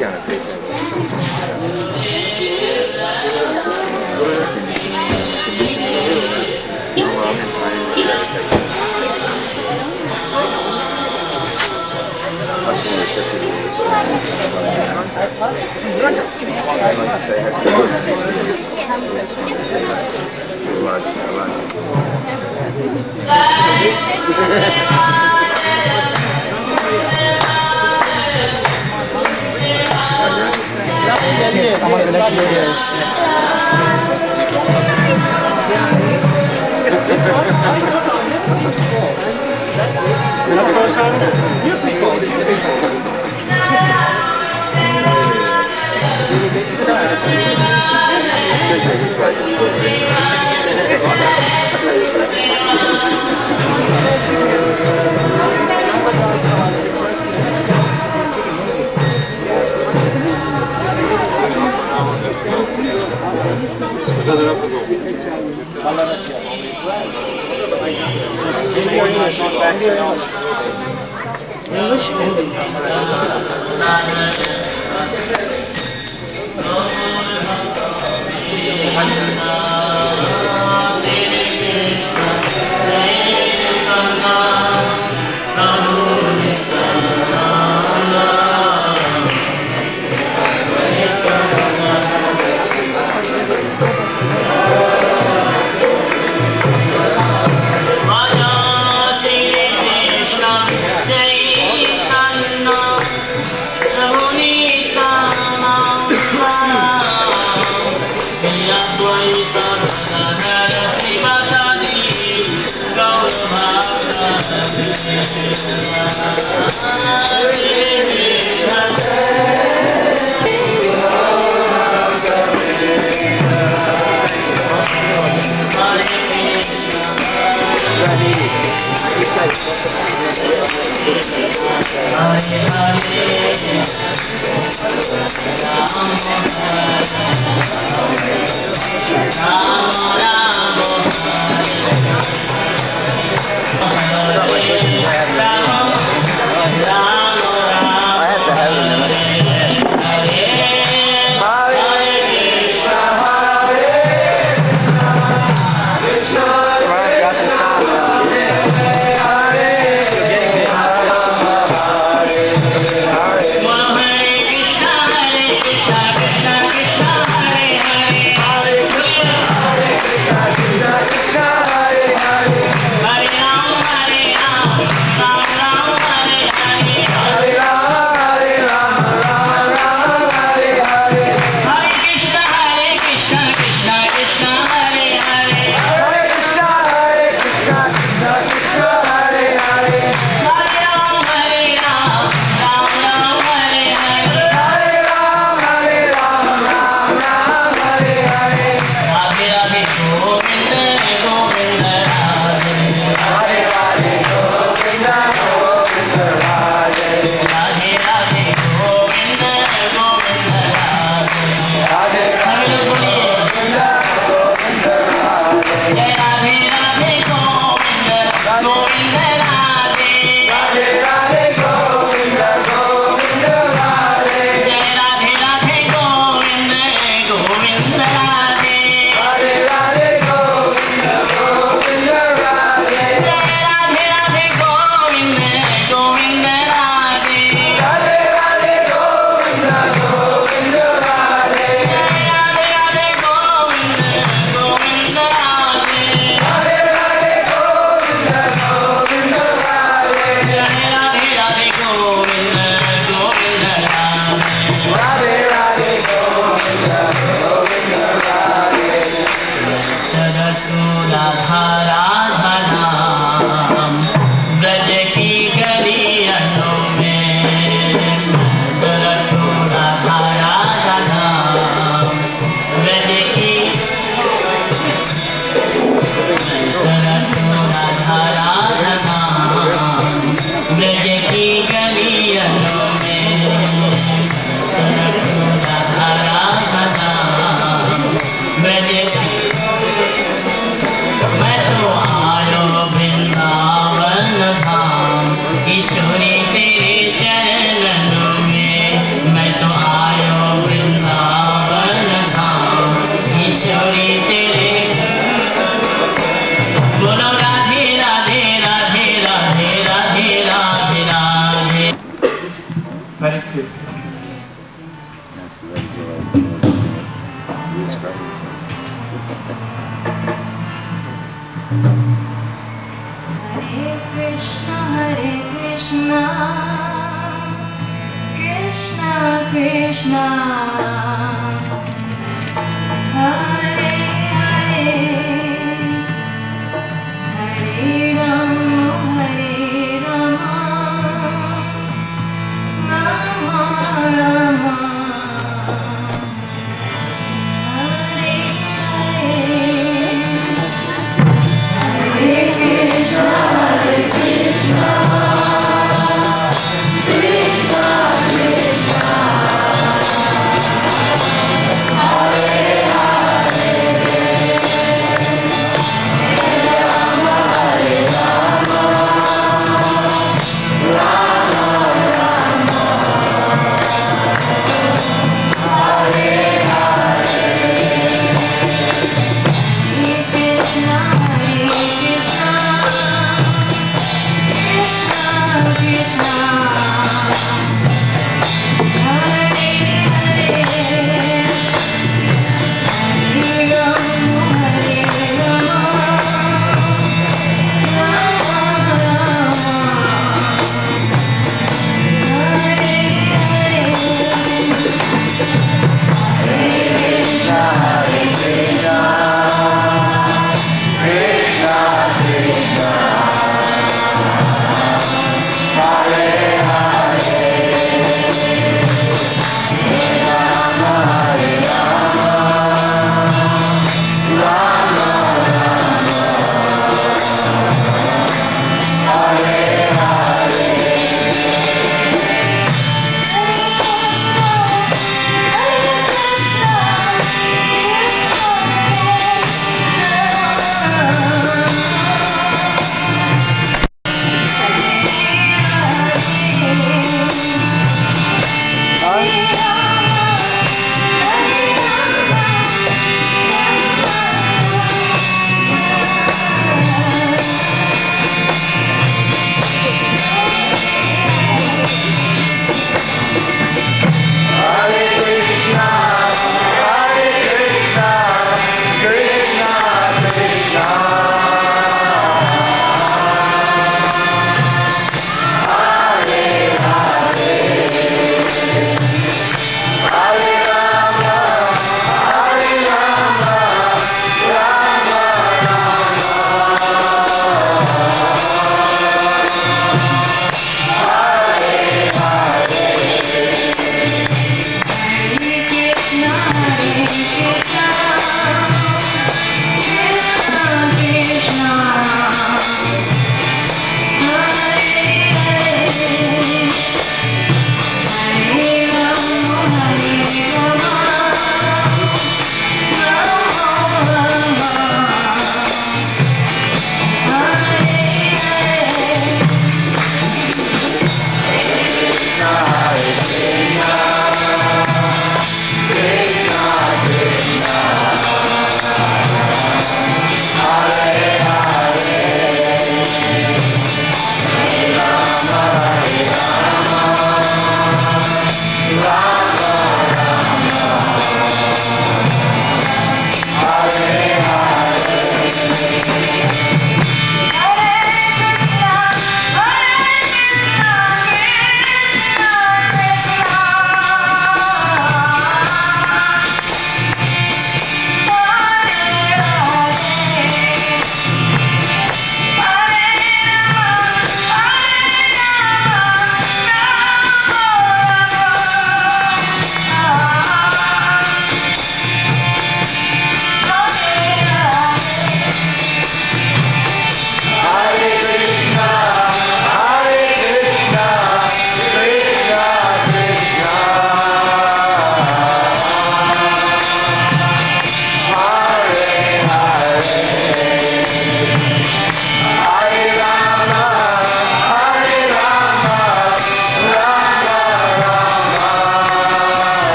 piano, take that Thank you. Yes, I'm on the next video. That person? You people. You people. Take this right. English and English. Krishna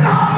Oh!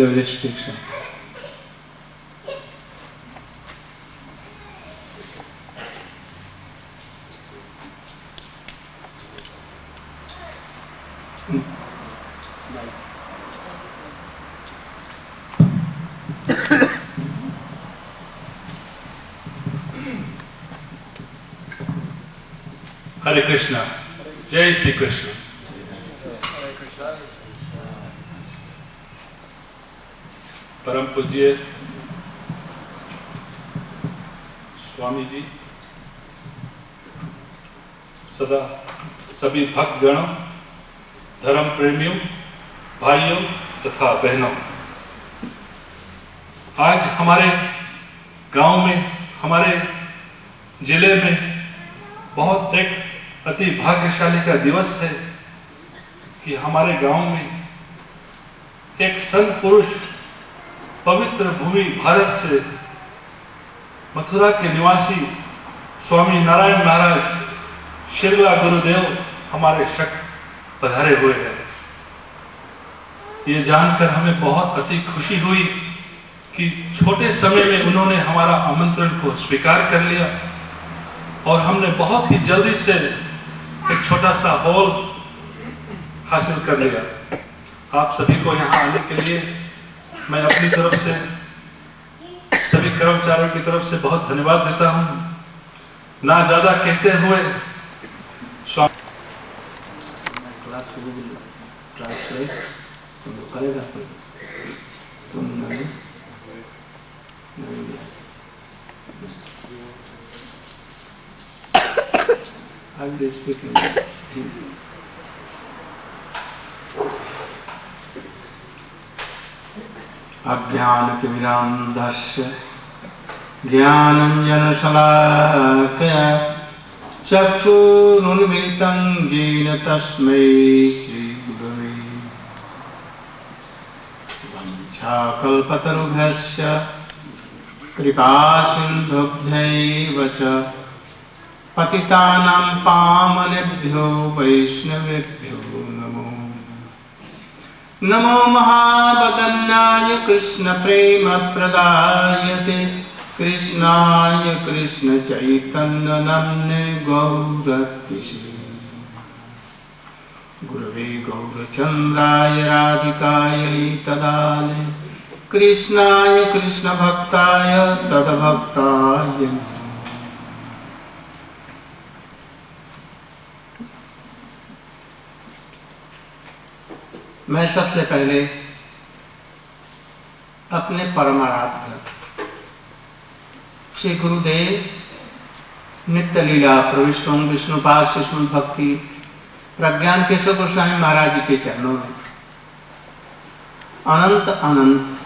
Devil speaks. हरे कृष्णा जय श्री कृष्ण परम पूज्य स्वामी जी सदा सभी भक्त गणों धर्म प्रेमियों भाइयों तथा बहनों, आज हमारे गाँव में, हमारे ज़िले में बहुत एक अति भाग्यशाली का दिवस है कि हमारे गाँव में एक संत पुरुष पवित्र भूमि भारत से मथुरा के निवासी स्वामी नारायण महाराज शिरला गुरुदेव हमारे शक पधारे हुए हैं। ये जानकर हमें बहुत अति खुशी हुई कि छोटे समय में उन्होंने हमारा आमंत्रण को स्वीकार कर लिया और हमने बहुत ही जल्दी से एक छोटा सा हॉल हासिल कर लिया। आप सभी को यहाँ आने के लिए मैं अपनी तरफ़ से सभी कर्मचारियों की तरफ़ से बहुत धन्यवाद देता हूँ ना ज़्यादा कहते हुए I will speak in Hindi. अज्ञानतिमिरान्धस्य ज्ञानञ्जनशलाकया चक्षुरुन्मिलितं येन तस्मै श्रीगुरवे। वञ्चाकल्पतरुभ्यश्च कृपासिन्धुभ्यैव च पतितानां पामनेभ्यो वैष्णवेभ्यो। नमो महावदन्नाय कृष्णप्रेमप्रदायते कृष्णाय कृष्णचैतन्यनम्ने गौरतिशे गुरवे गौरचन्द्राय राधिकायै तदाले। कृष्णाय कृष्णभक्ताय तद्भक्ताय मैं सबसे पहले अपने परमाराध्य श्री गुरुदेव नित्य लीला, प्रविष्टों विष्णुपाद शिष्णु भक्ति, प्रज्ञान केशव गोस्वामी महाराज जी के चरणों में। अनंत अनंत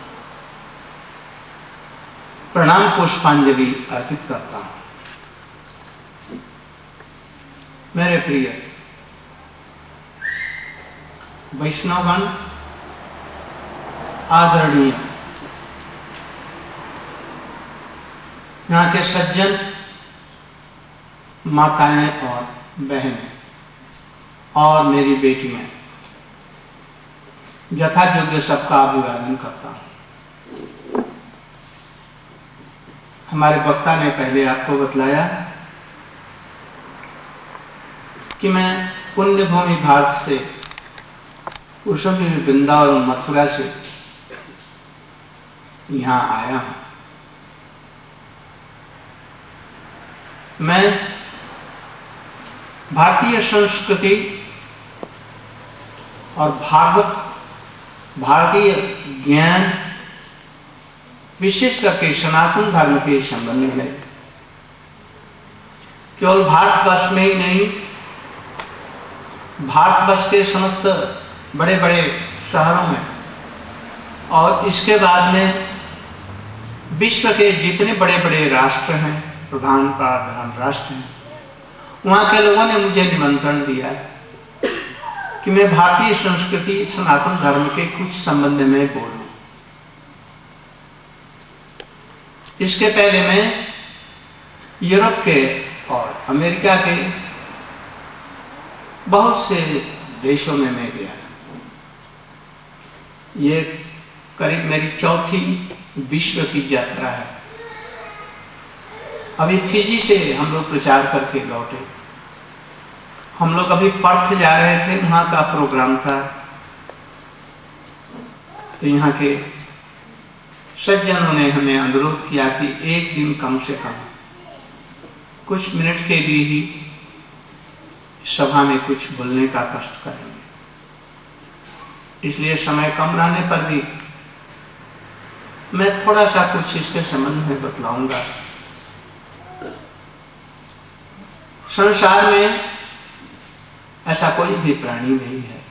प्रणाम पुष्पांजलि अर्पित करता हूँ। मेरे प्रिय वैष्णवगण आदरणीय। यहाँ के सज्जन, माताएँ और बहनें, और मेरी बेटियाँ यथा योग्य सबका अभिवादन करता हूँ। हमारे वक्ता ने पहले आपको बतलाया कि मैं पुण्य भूमि भारत से उस समय में वृंदावन मथुरा से यहाँ आया हूँ। मैं भारतीय संस्कृति और भागवत, भारतीय ज्ञान विशेष करके सनातन धर्म के संबंध में। केवल भारतवर्ष में ही नहीं, भारतवर्ष के समस्त बड़े बड़े शहरों में। और इसके बाद में विश्व के जितने बड़े बड़े राष्ट्र हैं, प्रधान प्रधान राष्ट्र हैं, वहाँ के लोगों ने मुझे निमंत्रण दिया कि मैं भारतीय संस्कृति, सनातन धर्म के कुछ संबंध में बोलूँ। इसके पहले मैं यूरोप के और अमेरिका के बहुत से देशों में मैं गया। ये करीब मेरी चौथी विश्व की यात्रा है। अभी फिजी से हम लोग प्रचार करके लौटे। हम लोग अभी पर्थ जा रहे थे, वहाँ का प्रोग्राम था। तो यहाँ के सज्जनों ने हमें अनुरोध किया कि एक दिन कम से कम, कुछ मिनट के लिए ही सभा में कुछ बोलने का कष्ट करेंगे इसलिए समय कम रहने पर भी मैं थोड़ा सा कुछ इसके संबंध में बतलाऊँगा। संसार में ऐसा कोई भी प्राणी नहीं है।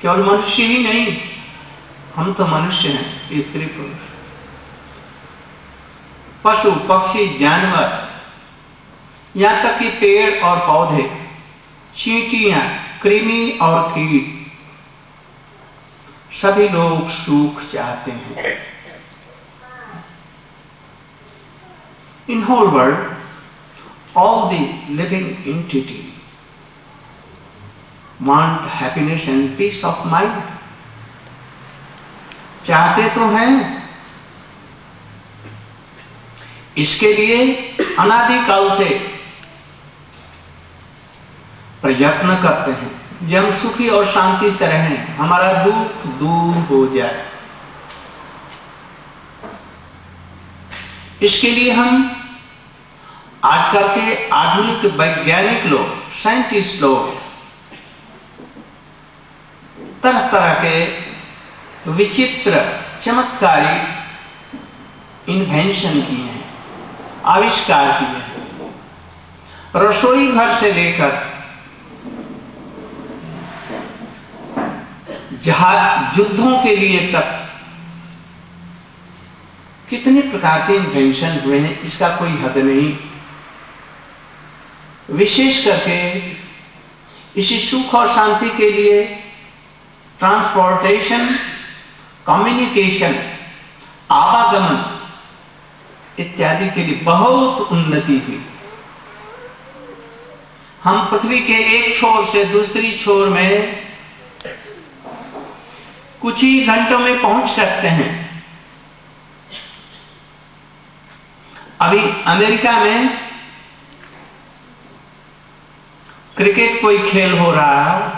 केवल मनुष्य ही नहीं, हम तो मनुष्य हैं, स्त्री पुरुष। पशु, पक्षी, जानवर, यहाँ तक कि पेड़ और पौधे, चींटियाँ कृमि और कीट। सभी लोग सुख चाहते हैं। In whole world all the living entity want happiness and peace of mind चाहते तो हैं। इसके लिए अनादि काल से प्रयत्न करते हैं। जब हम सुखी और शांति से रहें, हमारा दुख दूर हो जाए। इसके लिए हम आजकल के आधुनिक वैज्ञानिक लोग, साइंटिस्ट लोग तरह तरह के विचित्र, चमत्कारी इन्वेंशन किए हैं, आविष्कार किए हैं। रसोई घर से लेकर जहाज़ युद्धों के लिए तक। कितने प्रकार के इन्वेंशन हुए हैं, इसका कोई हद नहीं। विशेष करके इसी सुख और शांति के लिए ट्रांसपोर्टेशन कम्युनिकेशन आवागमन इत्यादि के लिए बहुत उन्नति हुई। हम पृथ्वी के एक छोर से दूसरी छोर में कुछ ही घंटों में पहुँच सकते हैं। अभी अमेरिका में क्रिकेट कोई खेल हो रहा है,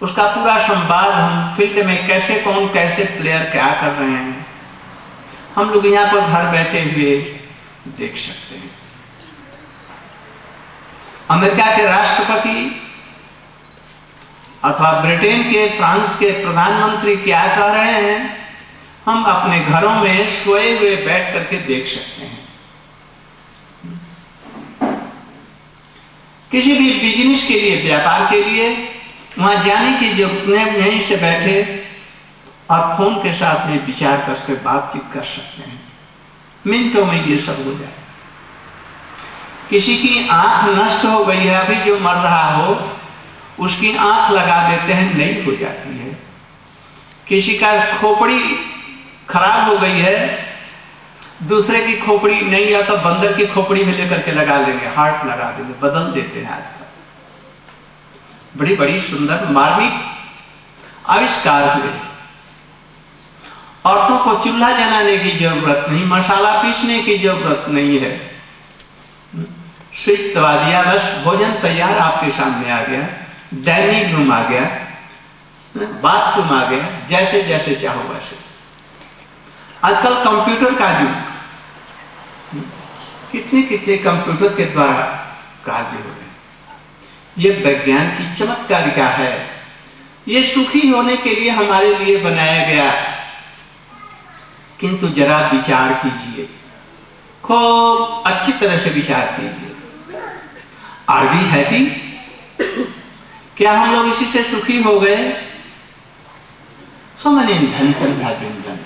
उसका पूरा संवाद हम फ़ील्ड में कैसे कौन कैसे प्लेयर क्या कर रहे हैं, हम लोग यहाँ पर घर बैठे हुए देख सकते हैं। अमेरिका के राष्ट्रपति अथवा ब्रिटेन के, फ्रांस के प्रधानमंत्री क्या कह रहे हैं? हम अपने घरों में सोए हुए बैठ करके देख सकते हैं। किसी भी बिज़नेस के लिए, व्यापार के लिए, वहाँ जाने की ज़रूरत नहीं यहीं से बैठे और फ़ोन के साथ में विचार करके बातचीत कर सकते हैं। मिनटों में ये सब हो जाए। किसी की आँख नष्ट हो गई है, अभी जो मर रहा हो उसकी आँख लगा देते हैं, नहीं हो जाती है। किसी का खोपड़ी खराब हो गई है, दूसरे की खोपड़ी नहीं या तो बंदर की खोपड़ी में लेकर के लगा लेंगे, हार्ट लगा देंगे, बदल देते हैं आजकल बड़ी बड़ी सुंदर मार्मिक आविष्कार हुए। औरतों को चूल्हा जलाने की ज़रूरत नहीं, मसाला पीसने की ज़रूरत नहीं है। स्विच दबा दिया बस भोजन तैयार आपके सामने आ गया। डाइनिंग रूम आ गया बाथरूम आ गया जैसे जैसे चाहो वैसे। आजकल कंप्यूटर का युग। कितने कितने कंप्यूटर के द्वारा कार्य हो रहे ये विज्ञान की चमत्कारिका है। ये सुखी होने के लिए हमारे लिए बनाया गया। किंतु जरा विचार कीजिए। खूब अच्छी तरह से विचार कीजिए। आर वी हैप्पी क्या हम लोग इसी से सुखी हो गए so many invention have been done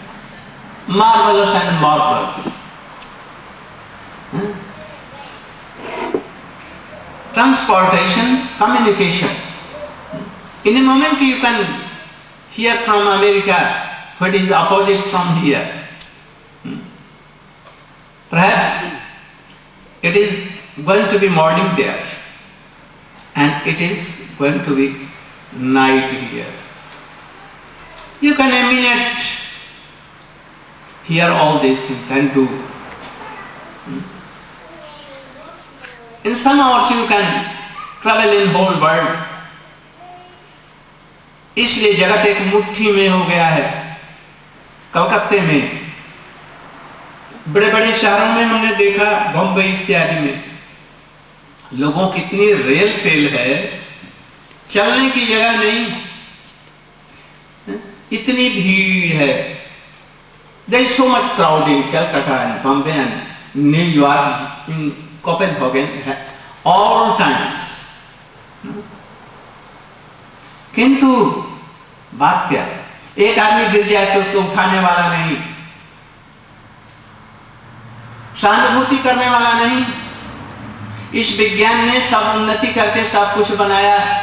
marvelous and marvelous transportation, communication. In a moment you can hear from America what is opposite from here. Perhaps it is going to be morning there And it is going to be night here. You can a minute hear all these things and do. In some hours you can travel in whole world. इसलिए जगत एक मुट्ठी में हो गया है कलकत्ते में बड़े बड़े शहरों में हमने देखा बम्बई इत्यादि में लोगों की इतनी रेल पेल है। चलने की जगह नहीं। इतनी भीड़ है। There is so much crowd in and Bombay and New York in Copenhagen all times किंतु, बात क्या? एक आदमी गिर जाए तो उसको उठाने वाला नहीं। सहानुभूति करने वाला नहीं। इस विज्ञान ने सब उन्नति करके सब कुछ बनाया।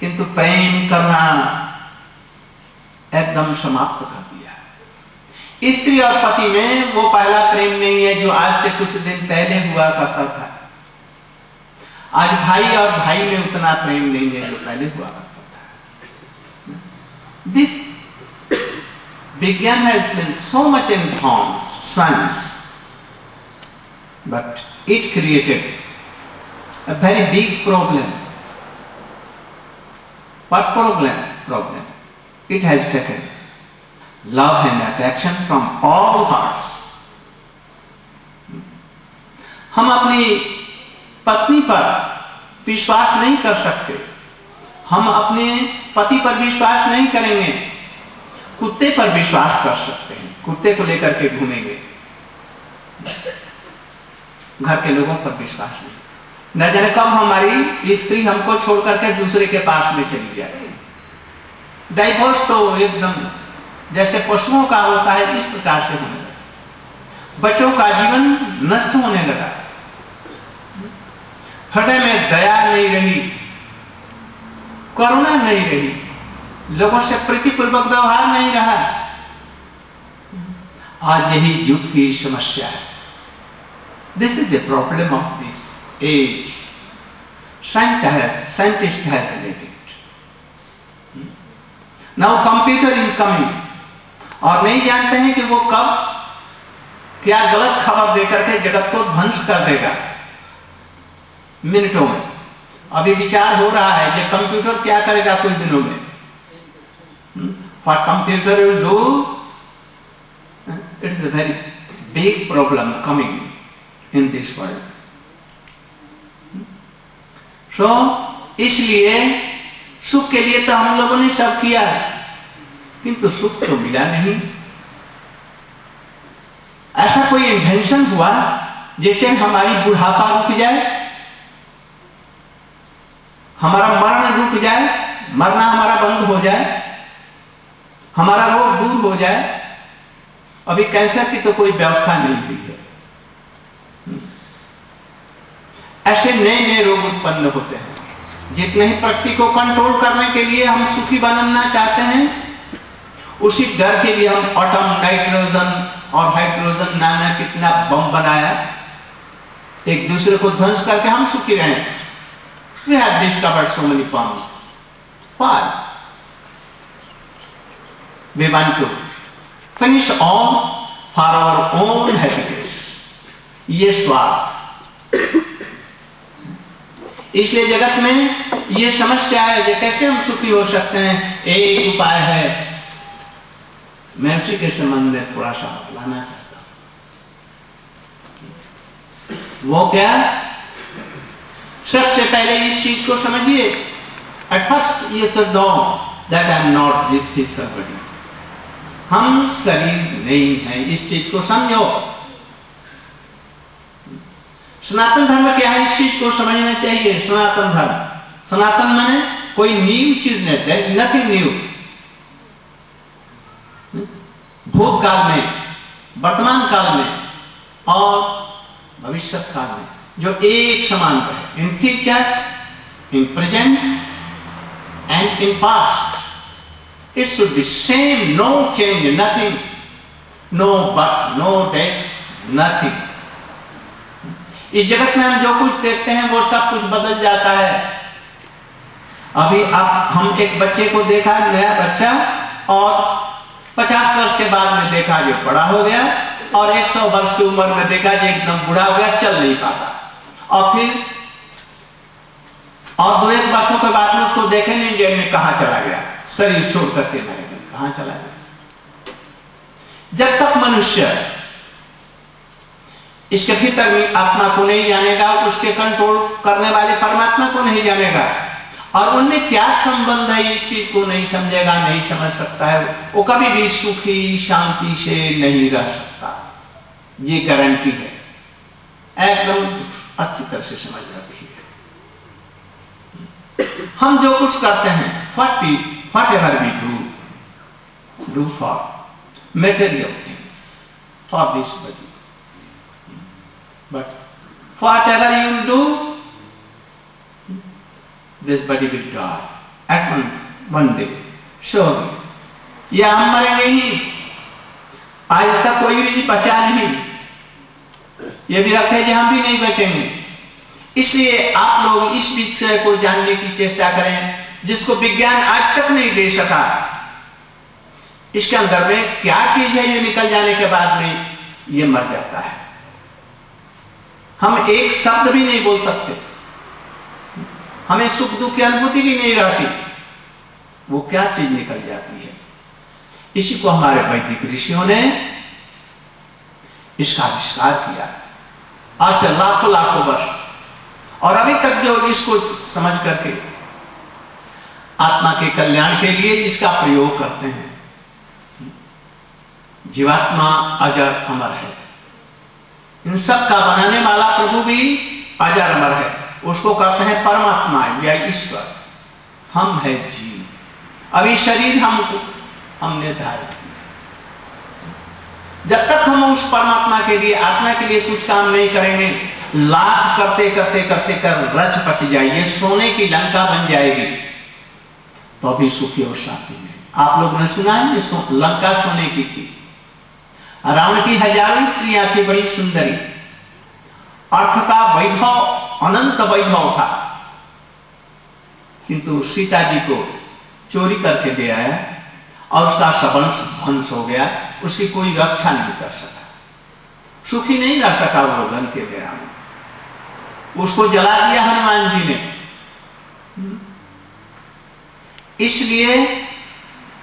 किंतु प्रेम करना एकदम समाप्त कर दिया स्त्री और पति में वो पहला प्रेम नहीं है जो आज से कुछ दिन पहले हुआ करता था। आज भाई और भाई में उतना प्रेम नहीं है जो पहले हुआ करता था। दिस विज्ञान has been so much in forms, science, but it created a very big problem. What problem? Problem. It has taken love and attraction from all hearts. हम अपनी पत्नी पर विश्वास नहीं कर सकते हम अपने पति पर विश्वास नहीं करेंगे कुत्ते पर विश्वास कर सकते हैं कुत्ते को लेकर के घूमेंगे घर के लोगों पर विश्वास नहीं। न जाने कब हमारी स्त्री हमको छोड़ करके दूसरे के पास में चली जाए। डाइवोर्स तो एकदम जैसे पशुओं का होता है, इस प्रकार से होने लगा। बच्चों का जीवन नष्ट होने लगा। हृदय में दया नहीं रही, करुणा नहीं रही, लोगों से प्रीतिपूर्वक व्यवहार नहीं रहा। आज यही युग की समस्या है। This is the problem of this age scientist है related now computer is coming और नहीं जानते हैं कि वो कब क्या गलत खबर देकर के जगत को ध्वंस कर देगा। मिनटों में। अभी विचार हो रहा है कि कंप्यूटर क्या करेगा कुछ दिनों में। What computer will do it is a very big problem coming. In this world. So, इसलिए सुख के लिए तो हम लोगों ने सब किया है। किंतु सुख तो मिला नहीं। ऐसा कोई इन्वेंशन हुआ जैसे हमारी बुढ़ापा रुक जाए? हमारा मरण रुक जाए? मरना हमारा बंद हो जाए? हमारा रोग दूर हो जाए? अभी कैंसर की तो कोई व्यवस्था नहीं हुई है। ऐसे नए नए रोग उत्पन्न होते हैं जितने ही प्रकृति को कंट्रोल करने के लिए हम सुखी बनना चाहते हैं, उसी डर के लिए हम ऑटम नाइट्रोजन और हाइड्रोजन नाना कितना बम बनाया एक दूसरे को ध्वंस करके हम सुखी रहे discovered so many bombs. Why? We want to finish all for our own happiness. ये स्वार्थ इसलिए जगत में ये समस्या है कि कैसे हम सुखी हो सकते हैं? एक उपाय है। मैं उसी के संबंध में थोड़ा सा बतलाना चाहता हूँ। वो क्या? सबसे पहले इस चीज़ को समझिए। एट फ़र्स्ट ये know that I am not this physical body हम शरीर नहीं है। इस चीज़ को समझो। सनातन धर्म क्या है? इस चीज़ को समझना चाहिए, सनातन धर्म। सनातन माने कोई न्यू चीज़ नहीं नथिंग न्यू भूतकाल में, वर्तमान काल में और भविष्य काल में, जो एक समान है। In future in present and in past it should be same no change nothing no but no death nothing इस जगत में हम जो कुछ देखते हैं, वो सब कुछ बदल जाता है। अभी आप हम एक बच्चे को देखा, नया बच्चा, और 50 वर्ष के बाद में देखा जो बड़ा हो गया, और 100 वर्ष की उम्र में देखा जो एकदम बूढ़ा हो गया, चल नहीं पाता। और फिर, और दो एक वर्षों के बाद में उसको देखे नहीं जेल में कहा चला गया? शरीर छोड़ करके कहा चला गया? जब तक मनुष्य इसके भीतर भी आत्मा को नहीं जानेगा, उसके कंट्रोल करने वाले परमात्मा को नहीं जानेगा। और उनमें क्या संबंध है, इस चीज़ को नहीं समझेगा, नहीं समझ सकता है। वो कभी भी सुखी, शांति से नहीं रह सकता। ये गारंटी है। एकदम अच्छी तरह से समझ रखी है। हम जो कुछ करते हैं, what we, whatever we do do for material things, for this body but whatever you do this body will die at once, one day, surely. या हम मरेंगे ही। आज तक कोई भी बचा नहीं। ये भी रखे कि हम भी नहीं बचेंगे। इसलिए आप लोग इस विषय को जानने की चेष्टा करें जिसको विज्ञान आज तक नहीं दे सका। इसके अंदर में क्या चीज़ है ये निकल जाने के बाद में ये मर जाता है। हम एक शब्द भी नहीं बोल सकते। हमें सुख दुख की अनुभूति भी नहीं रहती। वो क्या चीज़ निकल जाती है? इसी को हमारे वैदिक ऋषियों ने इसका आविष्कार किया। आज से लाखों लाखों वर्ष। और अभी तक जो इसको समझ करके आत्मा के कल्याण के लिए इसका प्रयोग करते हैं। जीवात्मा अजर अमर है। इन सब का बनाने वाला प्रभु भी अजर अमर है उसको कहते हैं परमात्मा या ईश्वर। हम है जीव। अभी शरीर हम हमने धारण जब तक हम उस परमात्मा के लिए, आत्मा के लिए कुछ काम नहीं करेंगे लाभ करते करते करते, कर रच पच जाएगी सोने की लंका बन जाएगी। तो अभी सुखी और शांति में। आप लोग ने सुना है लंका सोने की थी। रावण की हज़ारों स्त्रियाँ थी, बड़ी सुंदरी। अर्थ का वैभव, अनंत वैभव था। किंतु सीता जी को चोरी करके ले आया और उसका सबंश ध्वंस हो गया। उसकी कोई रक्षा नहीं कर सका। सुखी नहीं रह सका वो लन के गया उसको जला दिया हनुमान जी ने। इसलिए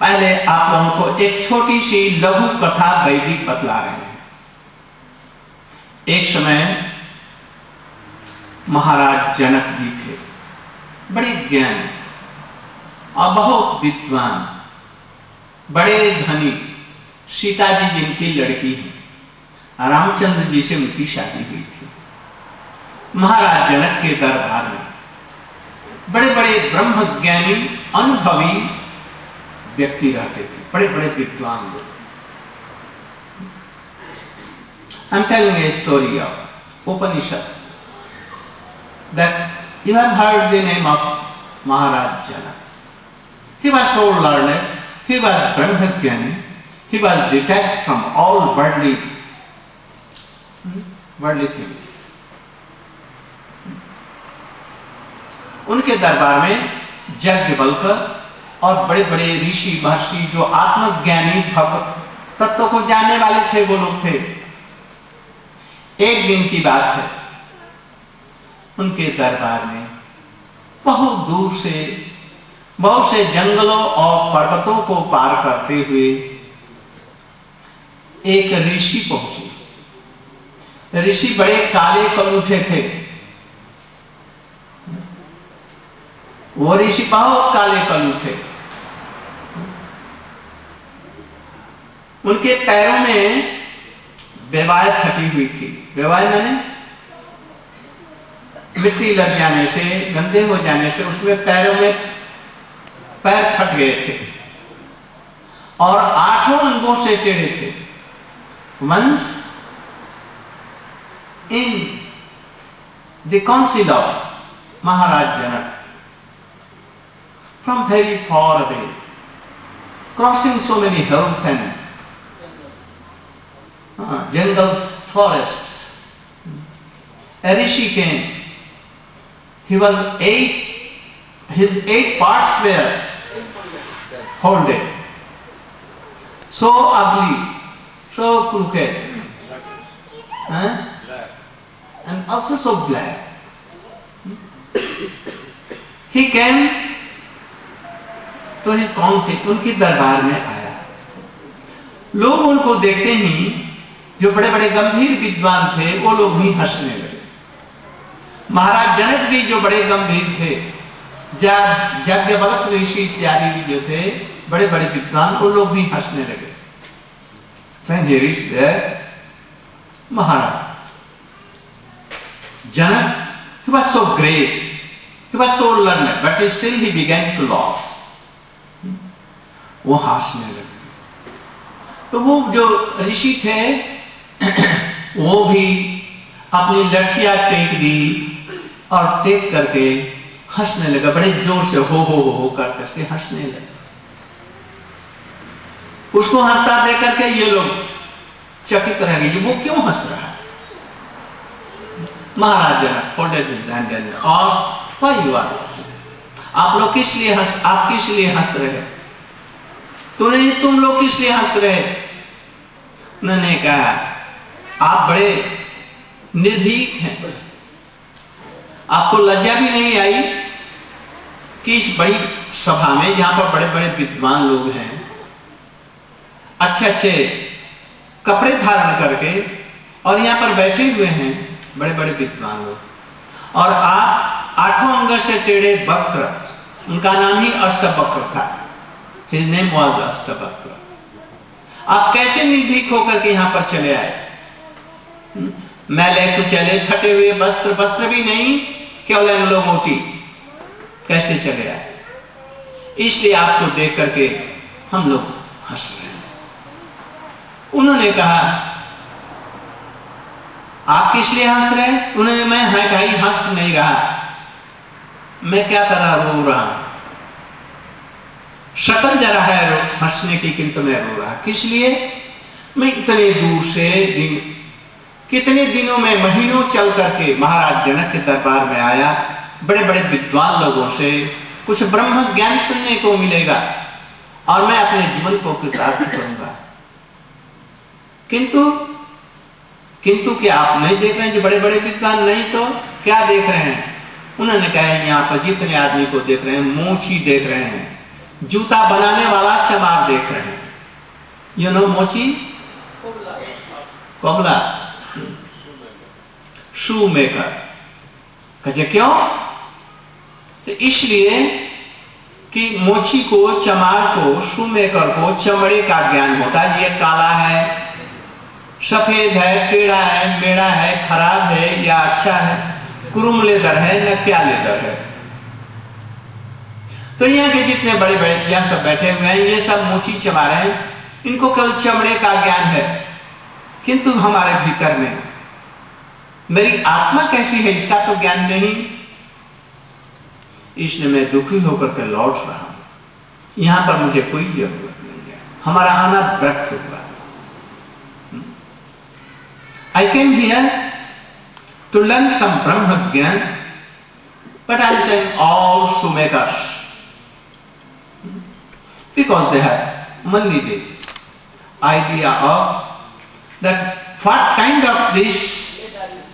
पहले आप लोगों को एक छोटी सी लघु कथा वैदिक बतला रहे हैं। एक समय महाराज जनक जी थे। बड़े ज्ञान और बहुत विद्वान। बड़े धनी सीता जी जिनकी लड़की है। रामचंद्र जी से उनकी शादी हुई थी। महाराज जनक के दरबार में बड़े बड़े ब्रह्म ज्ञानी अनुभवी व्यक्ति रहते थे बड़े बड़े विद्वान लोग I'm telling a story of Upanishad that you have heard the name of Maharaj Janak. He was so learned, he was Brahmagyani, he was detached from all worldly, worldly things. उनके दरबार में यज्ञवल्क और बड़े बड़े ऋषि, महर्षि जो आत्मज्ञानी भगवत तत्व को जानने वाले थे, वो लोग थे। एक दिन की बात है, उनके दरबार में बहुत दूर से, बहुत से जंगलों और पर्वतों को पार करते हुए एक ऋषि पहुँचे। ऋषि बड़े काले कलूठे थे। वो ऋषि बहुत काले कलूठे। उनके पैरों में वेवाएँ फटी हुई थी। वेवाएँ मैंने? मिट्टी लग जाने से, गंदे हो जाने से उसमें पैरों में पैर फट गए थे। और आठों अंगों से टेढ़े थे। Once in the council of Maharaj Janak. From very far away crossing so many hills and uh, jungles, forests. A came. He was eight, his eight parts were folded. So ugly, so crooked, huh? and also so black. He came to his council, उनकी दरबार में आया लोग उनको देखते ही जो बड़े बड़े गंभीर विद्वान थे वो लोग भी हंसने लगे महाराज जनक भी जो बड़े गंभीर थे ऋषि इत्यादि भी जो थे बड़े बड़े विद्वान वो लोग भी हंसने लगे Maharaj Janak, he was so great, he was so learned, but still he began to laugh. वो हंसने लगे तो वो जो ऋषि थे वो भी अपनी लठिया टेक दी और टेक करके हंसने लगा। बड़े ज़ोर से हो हो हो, हो कर करके हंसने लगे। उसको हंसता देख करके ये लोग चकित रह गए। वो क्यों हंस रहा है? महाराज laughing? आप लोग किस लिए हंस आप किस लिए हंस रहे तुम लोग किस लिए हंस रहे मैंने कहा आप बड़े निर्भीक हैं। आपको लज्जा भी नहीं आई कि इस बड़ी सभा में, जहाँ पर बड़े बड़े विद्वान लोग हैं अच्छे अच्छे कपड़े धारण करके और यहाँ पर बैठे हुए हैं बड़े बड़े विद्वान लोग। और आप आठों अंग से टेढ़े वक्र, उनका नाम ही अष्टवक्र था। His name was Ashtavakra. आप कैसे निर्भीक होकर के यहाँ पर चले आए? मैले कुचले फटे हुए वस्त्र वस्त्र भी नहीं केवल अंगलो मोटी? कैसे चले आए? इसलिए आपको देख करके हम लोग हंस रहे हैं। उन्होंने कहा, आप किस लिए हंस रहे हैं? उन्होंने, मैं, है भाई, हंस नहीं रहा। मैं क्या कर रहा, रो रहा हूँ। शक्ल जरा है, हंसने की, किंतु मैं रो रहा। किस लिए? मैं इतने दूर से दिन कितने दिनों में महीनों चल करके महाराज जनक के दरबार में आया। बड़े बड़े विद्वान लोगों से कुछ ब्रह्म ज्ञान सुनने को मिलेगा और मैं अपने जीवन को कृतार्थ करूँगा। किंतु किंतु क्या आप नहीं देख रहे हैं जो बड़े बड़े विद्वान नहीं तो क्या देख रहे हैं? उन्होंने कहा यहाँ पर जितने आदमी को देख रहे हैं मोची देख रहे हैं जूता बनाने वाला चमार देख रहे हैं। यू नो मोची? कोबला मेकर कहते क्यों? तो इसलिए कि मोची को, चमार को शू मेकर को, चमड़े का ज्ञान होता है, ये काला है, सफ़ेद है, टेढ़ा है, मेढ़ा है, खराब है, या अच्छा है, कुरुम लेदर है न क्या लेदर है। तो यहाँ के जितने बड़े बड़े यहाँ सब बैठे हुए हैं, ये सब मोची चमा रहे हैं, इनको केवल चमड़े का ज्ञान है, किंतु हमारे भीतर में मेरी आत्मा कैसी है, इसका तो ज्ञान नहीं। इसने मैं दुखी होकर के लौट रहा हूँ। यहाँ पर मुझे कोई ज़रूरत नहीं है। हमारा आना व्यर्थ हुआ। I came here to learn some Brahm gyan but I see all shoemakers because they have मन लीजिए idea of that what kind of this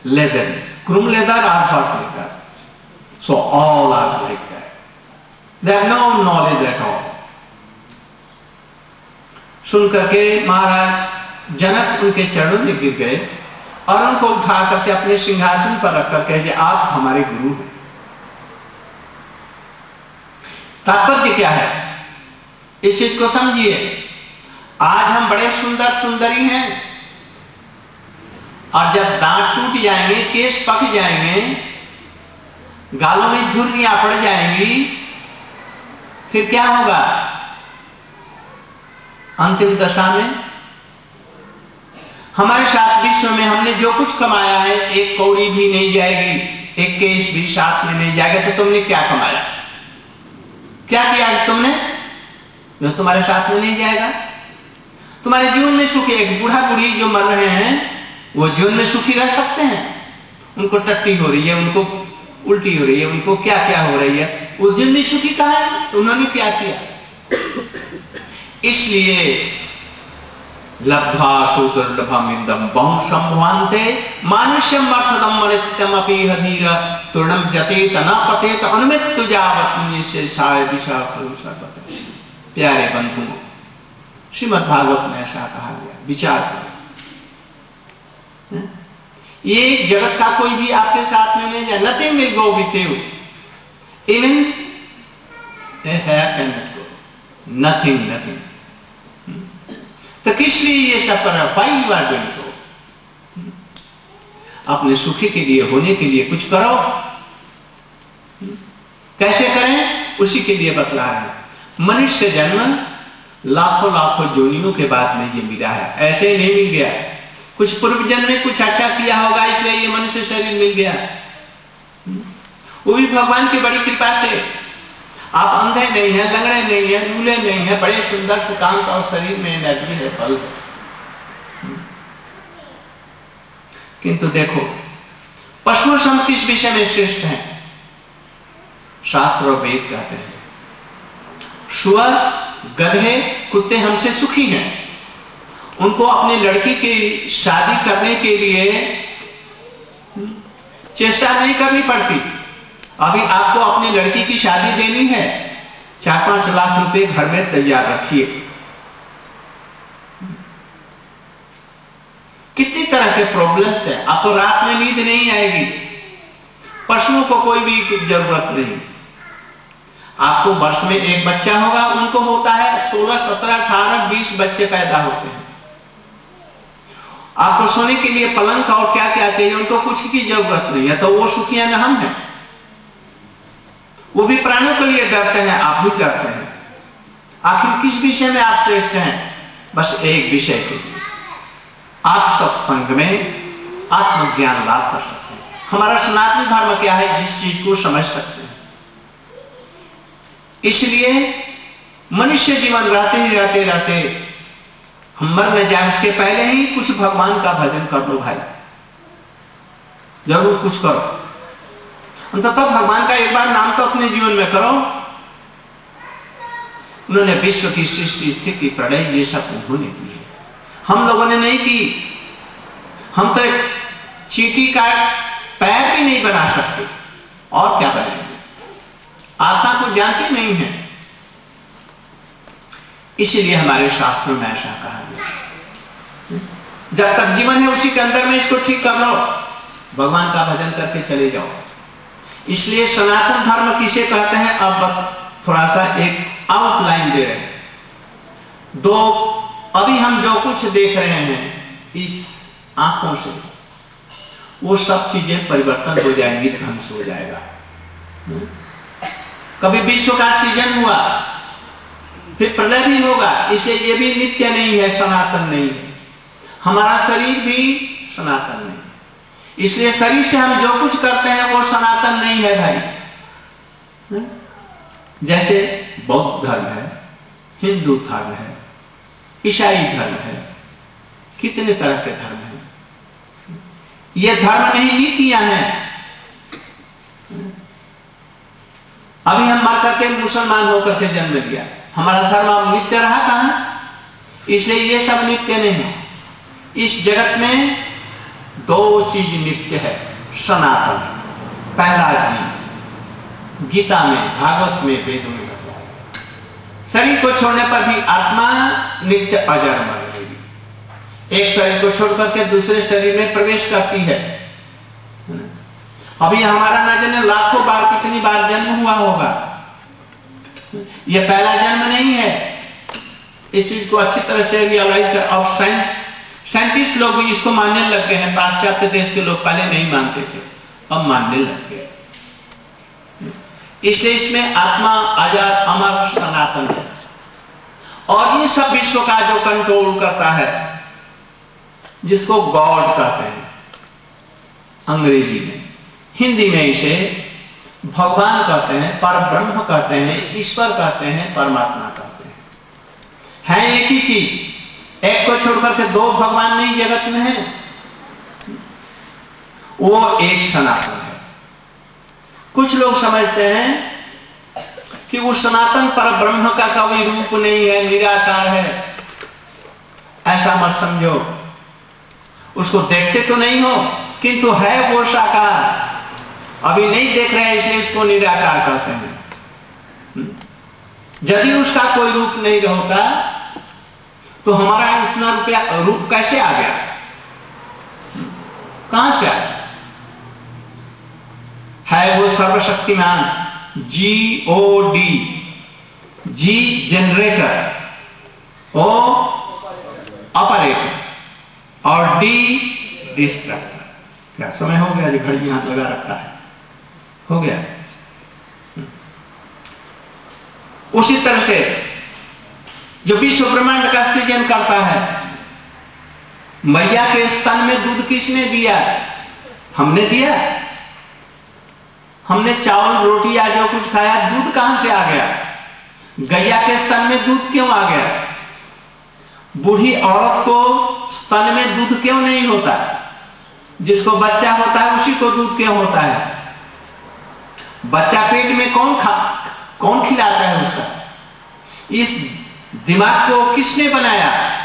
leather is. Krum leather or what leather. So, all are like that. They have no knowledge at all. सुन करके महाराज जनक उनके चरणों में गिर गए और उनको उठा करके अपने सिंहासन पर रख करके जे, आप हमारे गुरु हैं तात्पर्य क्या है इस चीज़ को समझिए आज हम बड़े सुंदर सुंदरी हैं और जब दांत टूट जाएँगे केस पक जाएँगे, गालों में झुर्रियाँ पड़ जाएँगी, फिर क्या होगा? अंतिम दशा में हमारे साथ विश्व में हमने जो कुछ कमाया है, एक कौड़ी भी नहीं जाएगी, एक केस भी साथ में नहीं जाएगा तो तुमने क्या कमाया? क्या किया तुमने? जो तुम्हारे साथ में नहीं जाएगा। तुम्हारे जीवन में सुखी, एक बूढ़ा बूढ़ी जो मर रहे हैं वो जीवन में सुखी रह सकते हैं। उनको टट्टी हो रही है, उनको उल्टी हो रही है, उनको क्या क्या हो रही है। वो जीवन में सुखी कहा है तो उन्होंने क्या किया? इसलिए प्यारे बंधुओं श्रीमद् भागवत में ऐसा कहा गया, विचार करो? ये जगत का कोई भी आपके साथ में नहीं जाए nothing will go with you even है नथिंग नथिंग तो किस लिए ये सब कर रहा फाइव यू आर सो अपने सुखी के लिए, होने के लिए कुछ करो। कैसे करें? उसी के लिए बतला रहे मनुष्य जन्म लाखों लाखों जोनियों के बाद में ये मिला है। ऐसे ही नहीं मिल गया। कुछ पूर्व जन्म में कुछ अच्छा किया होगा, इसलिए ये मनुष्य शरीर मिल गया। वो भी भगवान की बड़ी कृपा से। आप अंधे नहीं है लंगड़े नहीं है लूले नहीं है, बड़े सुंदर, सुकांत और शरीर में एनर्जी है बल किंतु देखो, पशु सम किस विषय में श्रेष्ठ है? शास्त्र और वेद कहते हैं। सुअर गधे, कुत्ते हमसे सुखी हैं। उनको अपनी लड़की की शादी करने के लिए चेष्टा नहीं करनी पड़ती। अभी आपको अपनी लड़की की शादी देनी है। चार पाँच लाख रुपए घर में तैयार रखिए। कितनी तरह के प्रॉब्लम्स है। आपको रात में नींद नहीं आएगी। पशुओं को कोई भी ज़रूरत नहीं। आपको वर्ष में एक बच्चा होगा, उनको होता है सोलह, सत्रह, अठारह, बीस बच्चे पैदा होते हैं। आपको सोने के लिए पलंग और क्या क्या चाहिए, उनको कुछ की ज़रूरत नहीं है तो वो सुखिया में हम हैं। वो भी प्राणों के लिए डरते हैं, आप भी डरते हैं। आखिर किस विषय में आप श्रेष्ठ हैं? बस एक विषय के लिए। आप सत्संग में आत्मज्ञान लाभ कर सकते हैं। हमारा सनातन धर्म क्या है? जिस चीज़ को समझ सकते हैं। इसलिए मनुष्य जीवन रहते ही रहते रहते हम मर न जाए उसके पहले ही कुछ भगवान का भजन कर लो भाई। ज़रूर कुछ करो। अंततः भगवान का एक बार नाम तो अपने जीवन में करो। उन्होंने विश्व की सृष्टि, स्थिति, प्रलय, ये सब उन्होंने की है हम लोगों ने नहीं की। हम तो एक चीटी का पैर भी नहीं बना सकते। और क्या बनाएँगे आत्मा को जानते नहीं है। इसलिए हमारे शास्त्र में ऐसा कहा गया। जब तक जीवन है उसी के अंदर में इसको ठीक कर लो। भगवान का भजन करके चले जाओ। इसलिए सनातन धर्म किसे कहते हैं? अब थोड़ा सा एक आउटलाइन दे रहे हैं। दो, अभी हम जो कुछ देख रहे हैं इस आँखों से, वो सब चीज़ें परिवर्तन हो जाएँगी, ध्वंस हो जाएगा। कभी विश्व का सीज़न हुआ फिर प्रलय भी होगा, इसलिए ये भी नित्य नहीं है, सनातन नहीं। है हमारा शरीर भी सनातन नहीं। इसलिए शरीर से हम जो कुछ करते हैं, वो सनातन नहीं है भाई। जैसे बौद्ध धर्म है, हिंदू धर्म है, ईसाई धर्म है, कितने तरह के धर्म है। ये धर्म नहीं, नीतियाँ हैं। अभी हम मर करके मुसलमान होकर से जन्म लिया। हमारा धर्म अब नित्य रहा कहा? इसलिए ये सब नित्य नहीं है। इस जगत में दो चीज़ नित्य है, सनातन। पहला जी गीता में, भागवत में वेदों में शरीर को छोड़ने पर भी आत्मा नित्य अजर मर रहेगी। एक शरीर को छोड़ करके दूसरे शरीर में प्रवेश करती है। अभी हमारा न जाने लाखों बार कितनी बार जन्म हुआ होगा। यह पहला जन्म नहीं है। इस चीज़ को अच्छी तरह से रियलाइज़ कर और साइंटिस्ट लोग भी इसको मानने लग गए हैं। पाश्चात्य देश के लोग पहले नहीं मानते थे, अब मानने लग गए। इसलिए इसमें आत्मा, आज़ाद, अमर, सनातन है। और इन सब विश्व का जो कंट्रोल करता है, जिसको गॉड कहते हैं, अंग्रेज़ी में, हिंदी में इसे भगवान कहते हैं, पर ब्रह्म कहते हैं, ईश्वर कहते हैं, परमात्मा कहते हैं। है एक ही चीज़। एक को छोड़कर करके दो भगवान नहीं जगत में है। वो एक सनातन है। कुछ लोग समझते हैं कि वो सनातन पर ब्रह्म का कोई रूप नहीं है, निराकार है। ऐसा मत समझो। उसको देखते तो नहीं हो, किंतु है वो साकार। अभी नहीं देख रहे हैं, इसलिए उसको निराकार कहते हैं। यदि उसका कोई रूप नहीं होता तो हमारा इतना रुपया रूप कैसे आ गया? कहाँ से आया है वो सर्वशक्तिमान G O D G generator O operator और डी डिस्ट्रक्टर क्या समय हो गया जी? घड़ी यहाँ लगा रखा है। हो गया। उसी तरह से जो विश्व ब्रह्मांड का सृजन करता है, मैया के स्तन में दूध किसने दिया? हमने दिया। हमने चावल, रोटी या जो कुछ खाया, दूध कहाँ से आ गया? गैया के स्तन में दूध क्यों आ गया? बूढ़ी औरत को स्तन में दूध क्यों नहीं होता? जिसको बच्चा होता है, उसी को दूध क्यों होता है? बच्चा पेट में कौन खा, कौन खिलाता है उसका? इस दिमाग को किसने बनाया?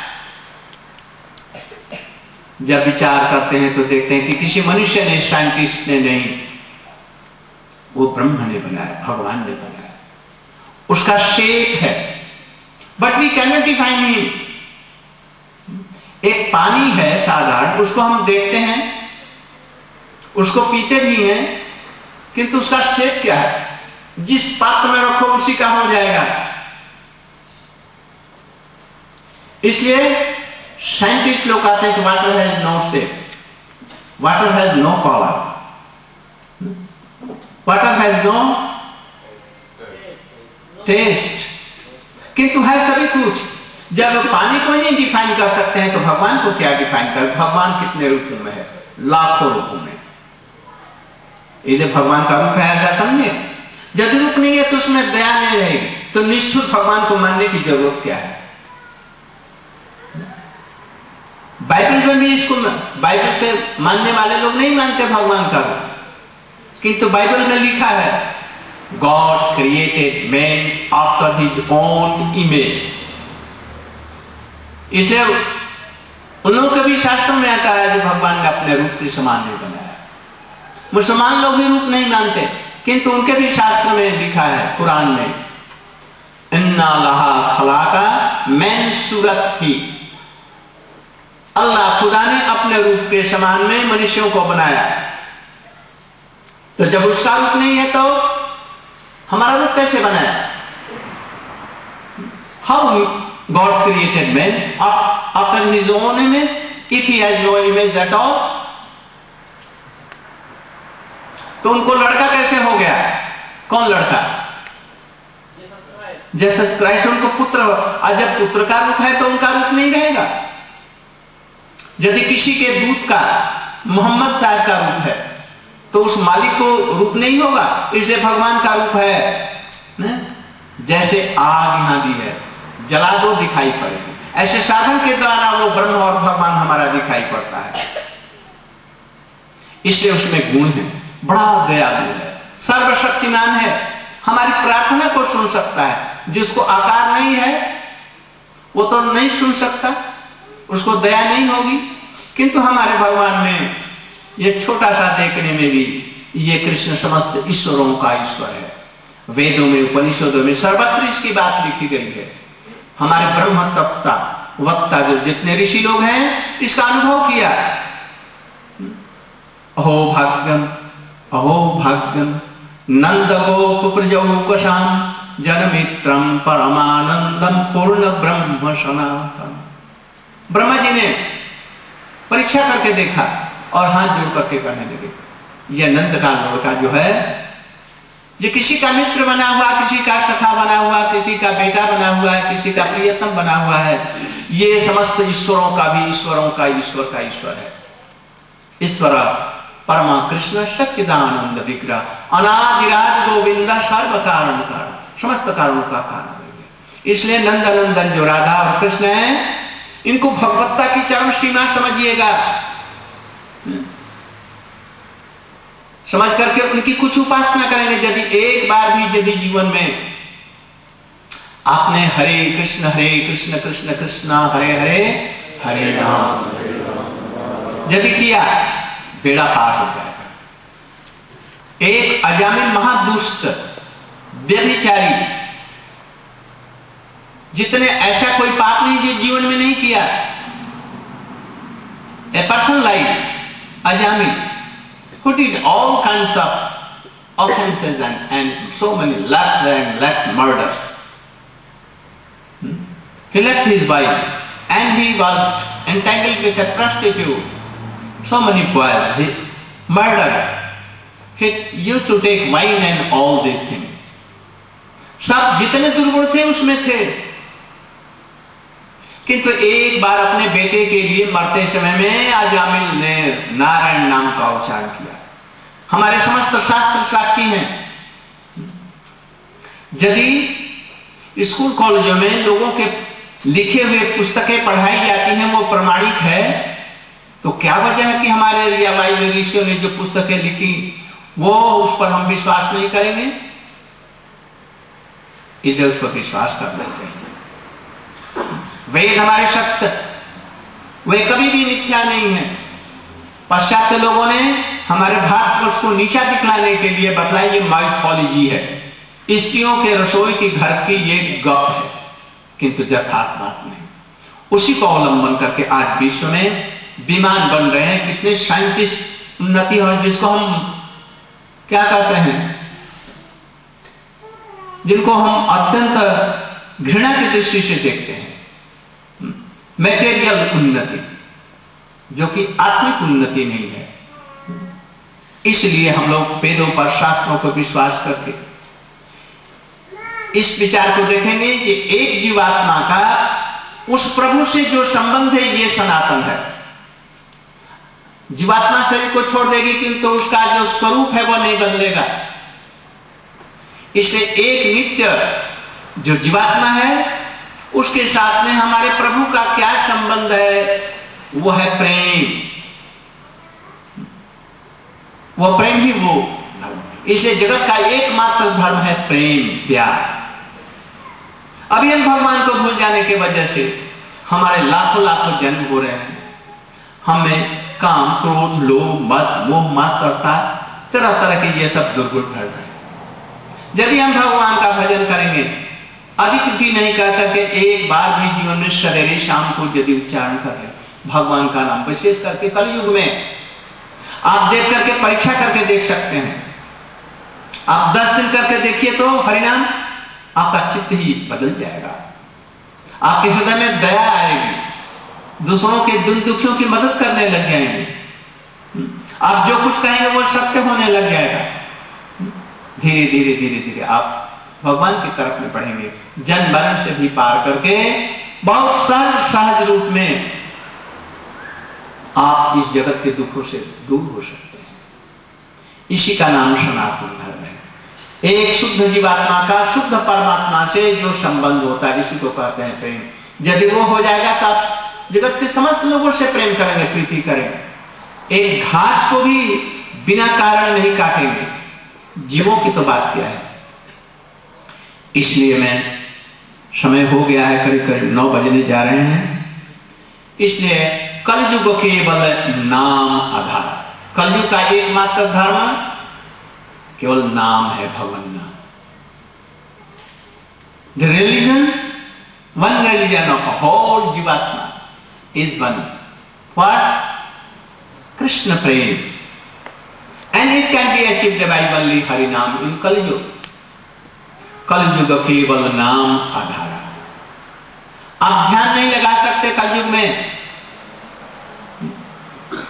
जब विचार करते हैं तो देखते हैं कि किसी मनुष्य ने, साइंटिस्ट ने नहीं, वो ब्रह्म ने बनाया, भगवान ने बनाया। उसका शेप है। But we cannot define him एक पानी है साधारण, उसको हम देखते हैं, उसको पीते भी हैं किंतु उसका शेप क्या है? जिस पात्र में रखो, उसी का हो जाएगा। इसलिए साइंटिस्ट लोग कहते हैं कि water has no shape water has no colour water has no taste किंतु है सभी कुछ। जब पानी को नहीं डिफाइन कर सकते हैं तो भगवान को क्या डिफाइन कर भगवान कितने रूप में है? लाखों रूपों में। इसलिए भगवान का रूप है ऐसा समझे? यदि रूप नहीं है तो उसमें दया नहीं रहेगी। तो निष्ठुर भगवान को मानने की ज़रूरत क्या है? बाइबल में भी इसको बाइबल पे मानने वाले लोग नहीं मानते भगवान का रूप। किंतु बाइबल में लिखा है God created man after his own image इसलिए उन लोगों के भी शास्त्र में ऐसा है जो भगवान का अपने रूप के समान नहीं मुसलमान लोग भी रूप नहीं मानते, किंतु उनके भी शास्त्र में लिखा है, कुरान में। इन्ना लहा खलाका मैन सूरत ही। अल्लाह खुदा ने अपने रूप के समान में मनुष्यों को बनाया। तो जब उसका रूप नहीं है तो हमारा रूप कैसे बनाया how God created man image if he has no image at all तो उनको लड़का कैसे हो गया? कौन लड़का? जैसे क्राइस्ट उनको पुत्र और जब पुत्र का रूप है तो उनका रूप नहीं रहेगा। यदि किसी के दूत का, मोहम्मद साहब का रूप है तो उस मालिक को रूप नहीं होगा, इसलिए भगवान का रूप है, न? जैसे आग यहाँ भी है, जला दो दिखाई पड़ेगी। ऐसे साधन के द्वारा वो ब्रह्म और भगवान हमारा दिखाई पड़ता है। इसलिए उसमें गुण है। बड़ा दयालु है। सर्वशक्तिमान है। हमारी प्रार्थना को सुन सकता है। जिसको आकार नहीं है, वो तो नहीं सुन सकता। उसको दया नहीं होगी। किंतु हमारे भगवान में ये छोटा सा देखने में भी ये कृष्ण समस्त ईश्वरों का ईश्वर है। वेदों में, उपनिषदों में सर्वत्र इसकी बात लिखी गई है। हमारे ब्रह्म तत्ता वक्ता जो जितने ऋषि लोग हैं, इसका अनुभव किया। अहो भाग्यम अहो भाग्यम नंद गोप प्रजौकशाम जनमित्रम परमानंदम पूर्ण ब्रह्म सनातन ब्रह्मा जी ने परीक्षा करके देखा और हाथ जोड़ करके कहने लगे, यह नंद का लड़का जो है, ये किसी का मित्र बना हुआ, किसी का सखा बना हुआ, किसी का बेटा बना हुआ है, किसी का प्रियतम बना हुआ है, ये समस्त ईश्वरों का भी ईश्वरों का ईश्वर का ईश्वर है। ईश्वर परमा कृष्ण सच्चिदानंद विग्रह, अनादिराज गोविंद सर्व कारण कारण समस्त कारणों का कारण इसलिए नंदनंदन जो राधा और कृष्ण है, इनको भगवत्ता की चरम सीमा समझिएगा। समझ करके उनकी कुछ उपासना करेंगे, यदि एक बार भी यदि जीवन में आपने हरे कृष्ण हरे कृष्ण कृष्ण कृष्ण, हरे हरे हरे राम। यदि किया बेड़ा पार हो जाएगा एक अजामिल महादुष्ट व्यभिचारी जितने ऐसा कोई पाप नहीं जो जीवन में नहीं किया a person like Ajamil who did all kinds of offenses and, and so many lakhs and lakhs murders. Hmm? He left his wife and he was entangled with a prostitute. So many boys, he murdered. He used to take wine and all these things. सब जितने दुर्गुण थे उसमें थे किंतु एक बार अपने बेटे के लिए मरते समय में अजामिल ने नारायण नाम का उच्चारण किया हमारे समस्त शास्त्र साक्षी हैं यदि स्कूल कॉलेजों में लोगों के लिखे हुए पुस्तकें पढ़ाई जाती हैं वो प्रमाणित है तो क्या वजह है कि हमारे ऋषियों ने जो पुस्तकें लिखी, वो उस पर हम विश्वास नहीं करेंगे? इसलिए उस पर विश्वास करना चाहिए वेद हमारे सत्य। वे कभी भी मिथ्या नहीं है। पाश्चात्य लोगों ने हमारे भारतवर्ष को नीचा दिखलाने के लिए बतलाई, ये माइथोलॉजी है। स्त्रियों के रसोई की घर की ये गप है, किंतु यथार्थ बात नहीं। उसी को अवलंबन करके आज विश्व में विमान बन रहे हैं, कितने साइंटिस्ट उन्नति हो जिसको हम क्या कहते हैं? जिनको हम अत्यंत घृणा की दृष्टि से देखते हैं। मेटेरियल उन्नति, जो कि आत्मिक उन्नति नहीं है। इसलिए हम लोग वेदों पर, शास्त्रों पर विश्वास करके इस विचार को देखेंगे कि एक जीवात्मा का उस प्रभु से जो संबंध है, ये सनातन है। जीवात्मा शरीर को छोड़ देगी किंतु उसका जो स्वरूप है वह नहीं बदलेगा। इसलिए एक नित्य जो जीवात्मा है, उसके साथ में हमारे प्रभु का क्या संबंध है वो है प्रेम। वो प्रेम ही वो इसलिए जगत का एकमात्र धर्म है प्रेम, प्यार। अभी हम भगवान को भूल जाने की वजह से हमारे लाखों लाखों जन्म हो रहे हैं। हमें काम, क्रोध, लोभ मत मोह मात्सरता तरह तरह के ये सब दुर्गुण भर रहे यदि हम भगवान का भजन करेंगे, अधिक भी नहीं कर करके एक बार भी जीवन में सवेरे शाम को यदि उच्चारण कर ले भगवान का नाम विशेष करके कलयुग में, आप देख करके परीक्षा करके देख सकते हैं। आप दस दिन करके देखिए तो हरिनाम आपका चित्त ही बदल जाएगा। आपके हृदय में दया आएगी। दूसरों के दुख दुखियों की मदद करने लग जाएँगे। आप जो कुछ कहेंगे वो सत्य होने लग जाएगा। धीरे धीरे धीरे धीरे आप भगवान की तरफ़ में बढ़ेंगे। जन मरण से भी पार करके बहुत सहज सहज रूप में आप इस जगत के दुखों से दूर हो सकते हैं। इसी का नाम सनातन धर्म है। एक शुद्ध जीवात्मा का शुद्ध परमात्मा से जो संबंध होता है, इसी को कहते हैं प्रेम। यदि वो हो जाएगा तो आप जगत के समस्त लोगों से प्रेम करेंगे, प्रीति करेंगे। एक घास को भी बिना कारण नहीं काटेंगे। जीवों की तो बात क्या है? इसलिए मैं, समय हो गया है करीब करीब नौ बजने जा रहे हैं। इसलिए कलयुग केवल नाम आधार। कलयुग का एकमात्र धर्म केवल नाम है भगवान नाम। The religion one religion of whole jivatma. Is one what Krishna prem and it can be achieved by only Hari nam in Kalyug कलयुग केवल नाम आधार आप ध्यान नहीं लगा सकते कलयुग में।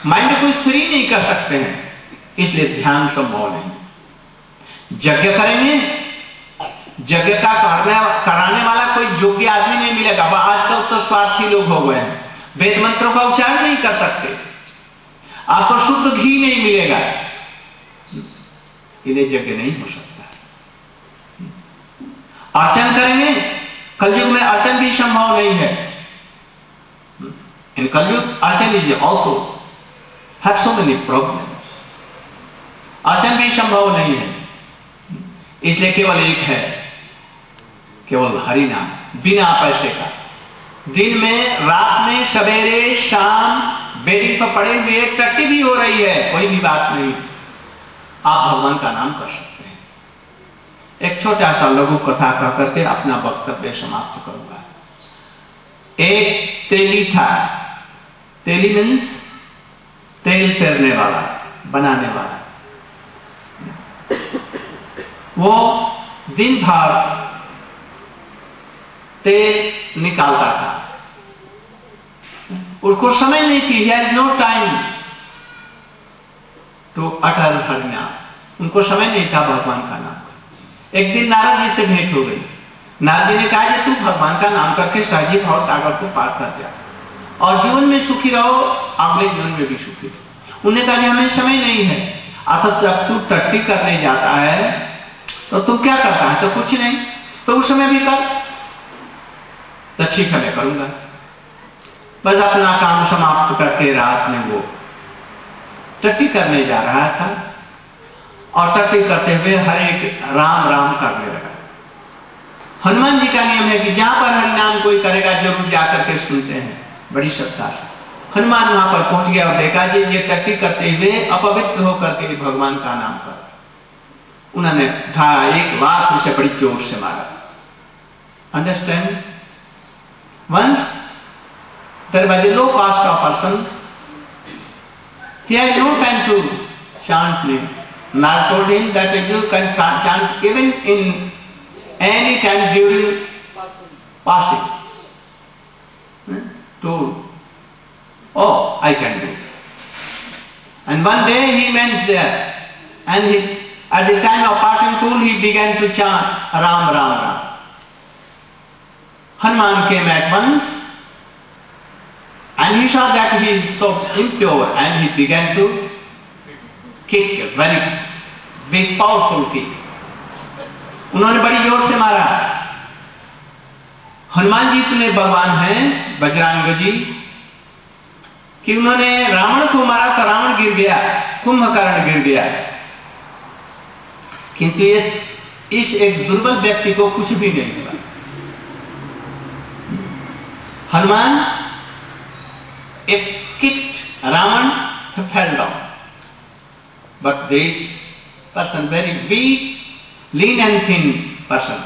माइंड को स्थिर नहीं कर सकते हैं। इसलिए ध्यान संभव नहीं। यज्ञ करेंगे। यज्ञ का कराने वाला कोई योग्य आदमी नहीं मिलेगा। आजकल तो स्वार्थी लोग हो गए हैं। वेद मंत्रों का उच्चारण नहीं कर सकते। आपको शुद्ध घी नहीं मिलेगा। इन्हें जगह नहीं हो सकता। अर्चन करेंगे, कलयुग में अर्चन भी संभव नहीं है। इन कलयुग अर्चन is also have so many problem अर्चन भी संभव नहीं है। इसलिए केवल एक है, केवल हरि नाम, बिना पैसे का। दिन में, रात में, सवेरे, शाम बेडिंग पर पड़े हुए टट्टी भी हो रही है, कोई भी बात नहीं। आप भगवान का नाम कर सकते हैं। एक छोटा सा लघु कथा कह करके अपना वक्तव्य समाप्त करूँगा। एक तेली था। तेली मीन्स तेल पेरने वाला, बनाने वाला। वो दिन भर तेल निकालता था। उसको समय नहीं थी has no time to utter हरिनाम उनको समय नहीं था भगवान का नाम एक दिन नारद जी से भेंट हो गई। नारद जी ने कहा कि तू भगवान का नाम करके सहजी भाव सागर को पार कर जा। और जीवन में सुखी रहो अगले जीवन में भी सुखी रहो। उन्हें कहा हमें समय नहीं है। अतः जब तू टट्टी करने जाता है तो तू क्या करता है? तो कुछ नहीं। तो उस समय भी कर। तो ठीक है, मैं करूँगा। बस अपना काम समाप्त करके रात में वो टट्टी करने जा रहा था और टट्टी करते हुए हर एक राम राम करने लगा। हनुमान जी का नियम है कि जहाँ पर हरि नाम कोई करेगा ज़रूर जाकर के सुनते हैं, बड़ी श्रद्धा से। हनुमान वहाँ पर पहुँच गया और देखा, जी, ये टट्टी करते हुए अपवित्र होकर के भगवान का नाम कर। उन्होंने उठा, एक बात उसे बड़ी ज़ोर से मारा। Understand once there was a low caste of person. He had no time to chant name Nard told him that you can chant even in any time during passing. Hmm? oh I can do. And one day he went there and he at the time of passing tool he began to chant Ram Ram Ram. Hanuman came at once and he saw that he is so impure and he began to kick a very big, powerful kick. उन्होंने बड़ी ज़ोर से मारा। हनुमान जी इतने बलवान हैं, बजरंग जी, कि उन्होंने रावण को मारा तो रावण गिर गया कुंभकर्ण गिर गया। किंतु ये, इस एक दुर्बल व्यक्ति को कुछ भी नहीं हुआ। Hanuman if kicked Raman, he fell down. But this person, very weak, lean and thin person,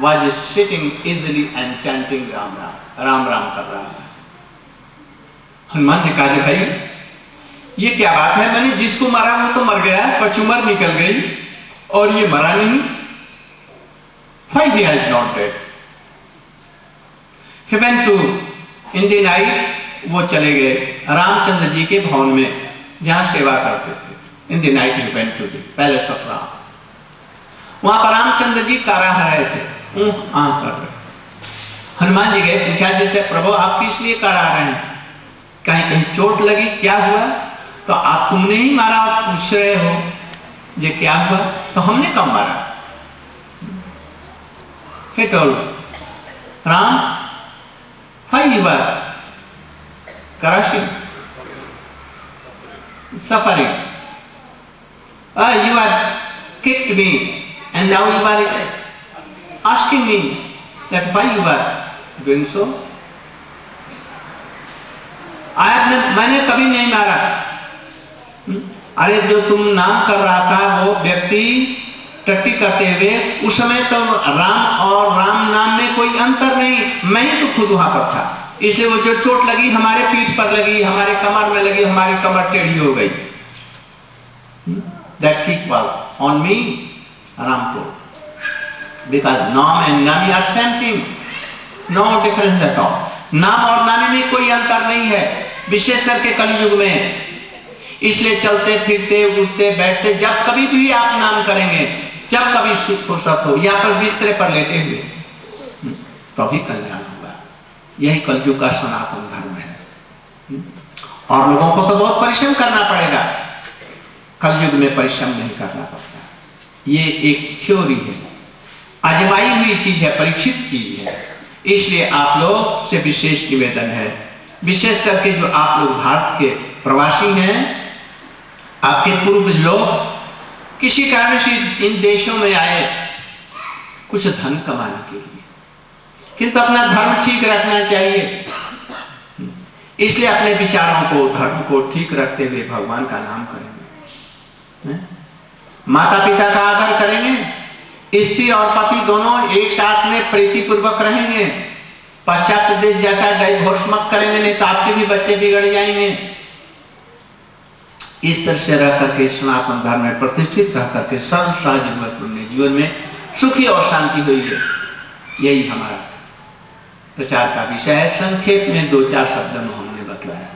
was sitting easily and chanting Ram Ram, Ram Ram कर रहा था हनुमान ने कहा भाई ये क्या बात है मैंने जिसको मारा वो तो मर गया पचुमर निकल गई और ये मरा नहीं Why he is not dead? He went to in the night वो चले गए रामचंद्र जी के भवन में जहाँ सेवा करते थे in the night he went to palace of Ram वहाँ पर रामचंद्र जी कारा रहे थे ऊह आ कर रहे हनुमान जी गए पूछा जैसे प्रभु आप किस लिए करा रहे हैं? कहीं कहीं चोट लगी क्या हुआ? तो आप तुमने ही मारा पूछ रहे हो। जे क्या हुआ? तो हमने कब मारा? Told Ram, why you are कराशी। सफरी। Ah, uh, you have kicked me, and now you are asking me that why you are doing so. I मैंने कभी नहीं मारा. Hmm? अरे जो तुम नाम कर रहा था वो व्यक्ति टट्टी करते हुए उस समय तो राम और राम नाम में कोई अंतर नहीं। मैं ही तो खुद वहाँ पर था। इसलिए वो जो चोट लगी, हमारे पीठ पर लगी, हमारे कमर में लगी, हमारी कमर टेढ़ी हो गई। That kick was on me Rampur because नाम एंड नामी are same thing no difference at all नाम और नामी में कोई अंतर नहीं है, विशेष करके कलयुग में। इसलिए चलते, फिरते, उठते, बैठते, जब कभी भी आप नाम करेंगे, जब कभी सुख फुर्सत हो या पर बिस्तरे पर लेटे हुए। तभी तो कल्याण यही कलयुग का सनातन धर्म है। और लोगों को तो बहुत परिश्रम करना पड़ेगा। कलयुग में परिश्रम नहीं करना पड़ता। ये एक थ्योरी है। आजमाई हुई चीज़ है, परीक्षित चीज़ है। इसलिए आप लोग से विशेष निवेदन है। विशेष करके जो आप लोग भारत के प्रवासी हैं, आपके पूर्व लोग, किसी कारण से इन देशों में आए, कुछ धन कमाने के लिए। किंतु अपना धर्म ठीक रखना चाहिए। इसलिए अपने विचारों को, धर्म को ठीक रखते हुए भगवान का नाम करेंगे। हैं? माता पिता का आदर करेंगे। स्त्री और पति दोनों एक साथ में प्रीति पूर्वक रहेंगे। पश्चात प्रदेश जैसा डाइवोर्स मत करेंगे, नहीं तो आपके भी बच्चे बिगड़ जाएँगे। इस तरह से रह करके सनातन धर्म में प्रतिष्ठित रह करके सर्व सहज जीवन में सुखी और शांति हुई है। यही हमारा प्रचार का विषय है। संक्षेप में दो चार शब्द में हमने बतलाया।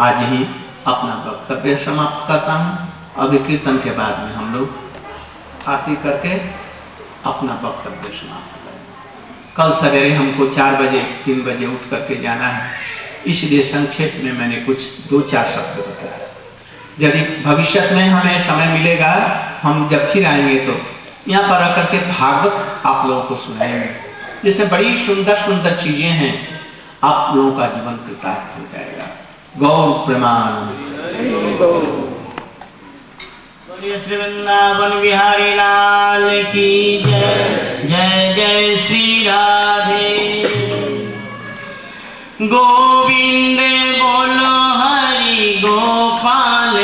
आज ही अपना वक्तव्य समाप्त करता हूँ। अभी कीर्तन के बाद में हम लोग आरती करके अपना वक्तव्य समाप्त कल सवेरे हमको चार बजे, तीन बजे उठ करके जाना है। इसलिए संक्षेप में मैंने कुछ दो चार शब्द बताया। यदि भविष्य में हमें समय मिलेगा, हम जब फिर आएँगे तो यहाँ पर आकर के भागवत आप लोगों को सुनाएँगे। जैसे बड़ी सुंदर सुंदर चीज़ें हैं, आप लोगों का जीवन कृतार्थ हो जाएगा। गौर प्रमाण। श्री वृंदावन बिहारी लाल की जय जय जय श्री राधे। गोविंद बोलो हरि, गोपाल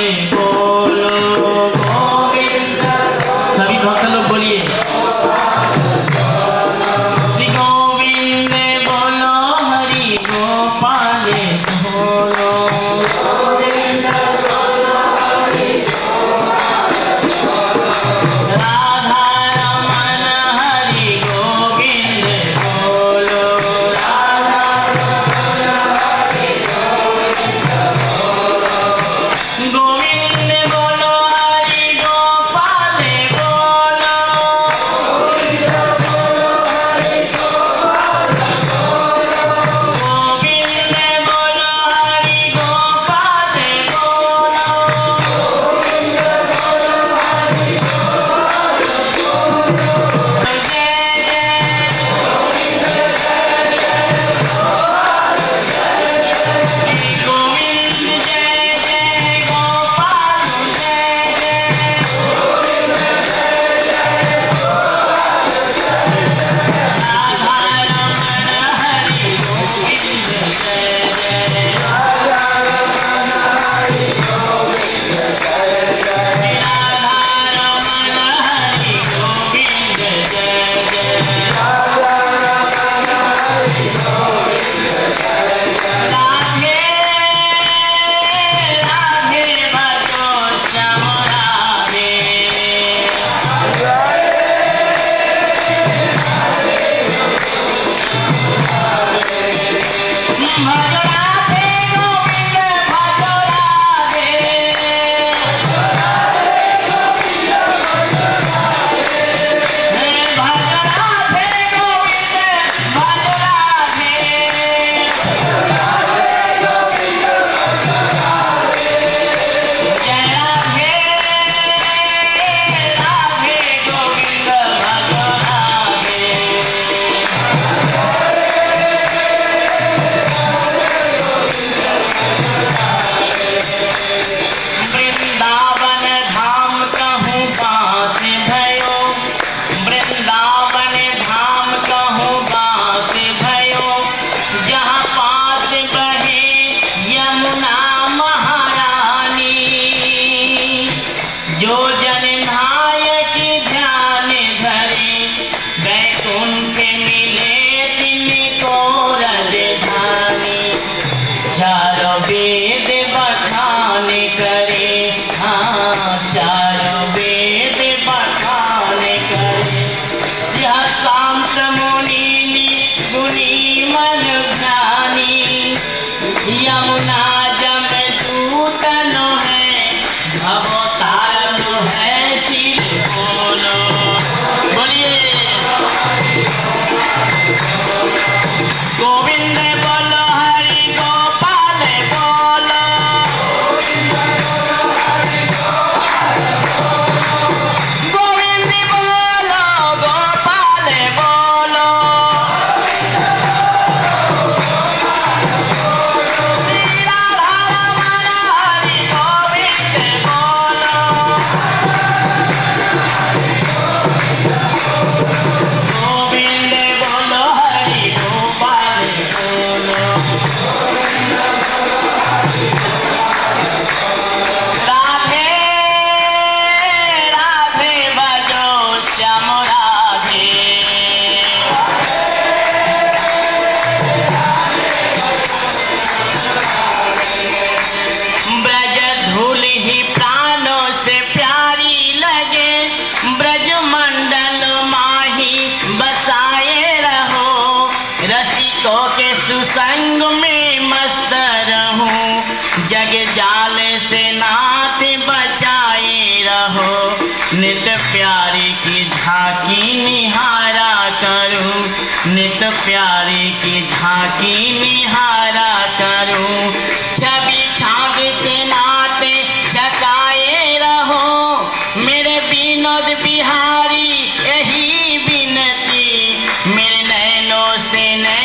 नैनों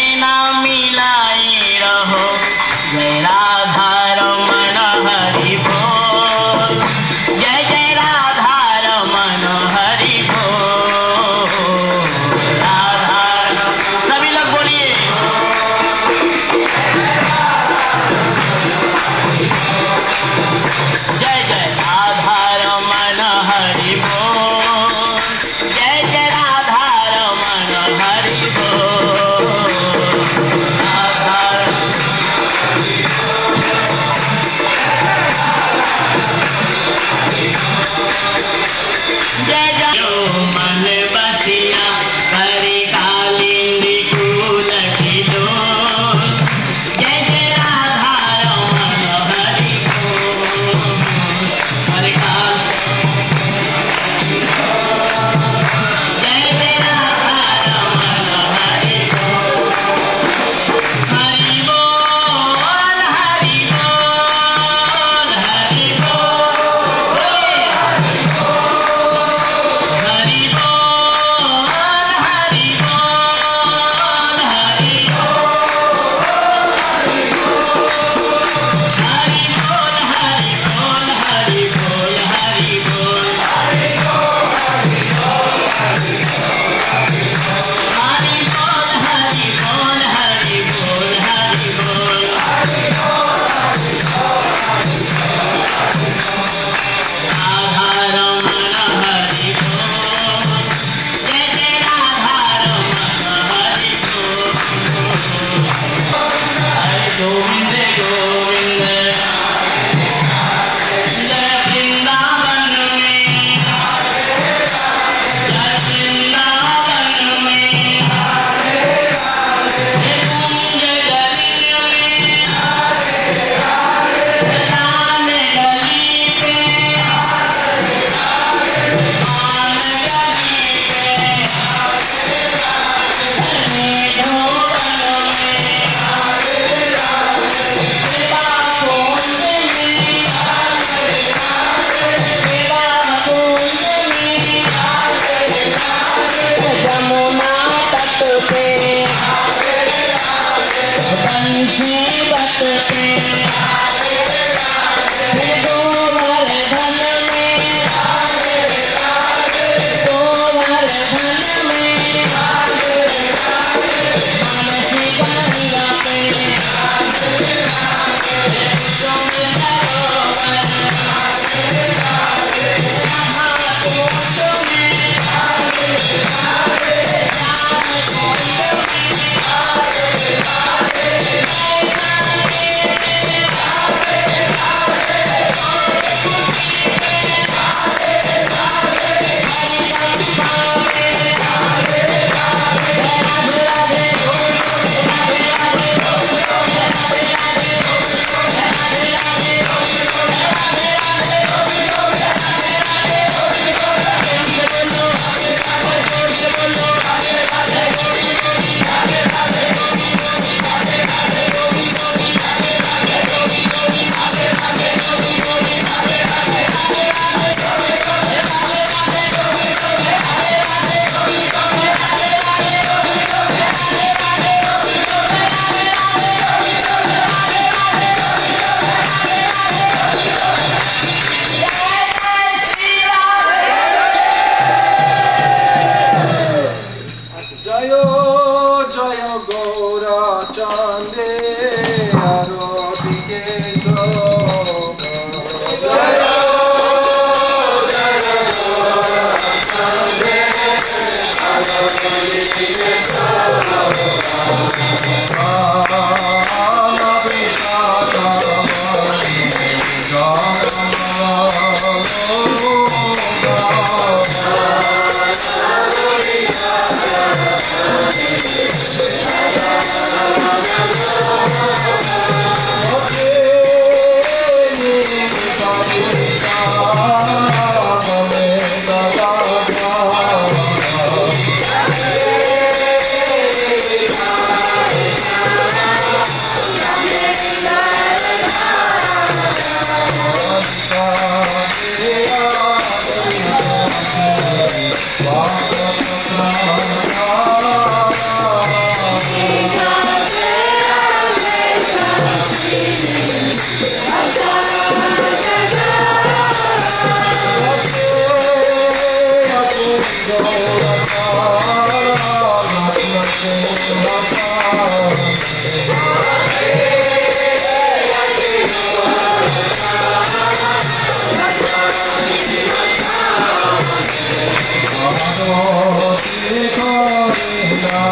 아,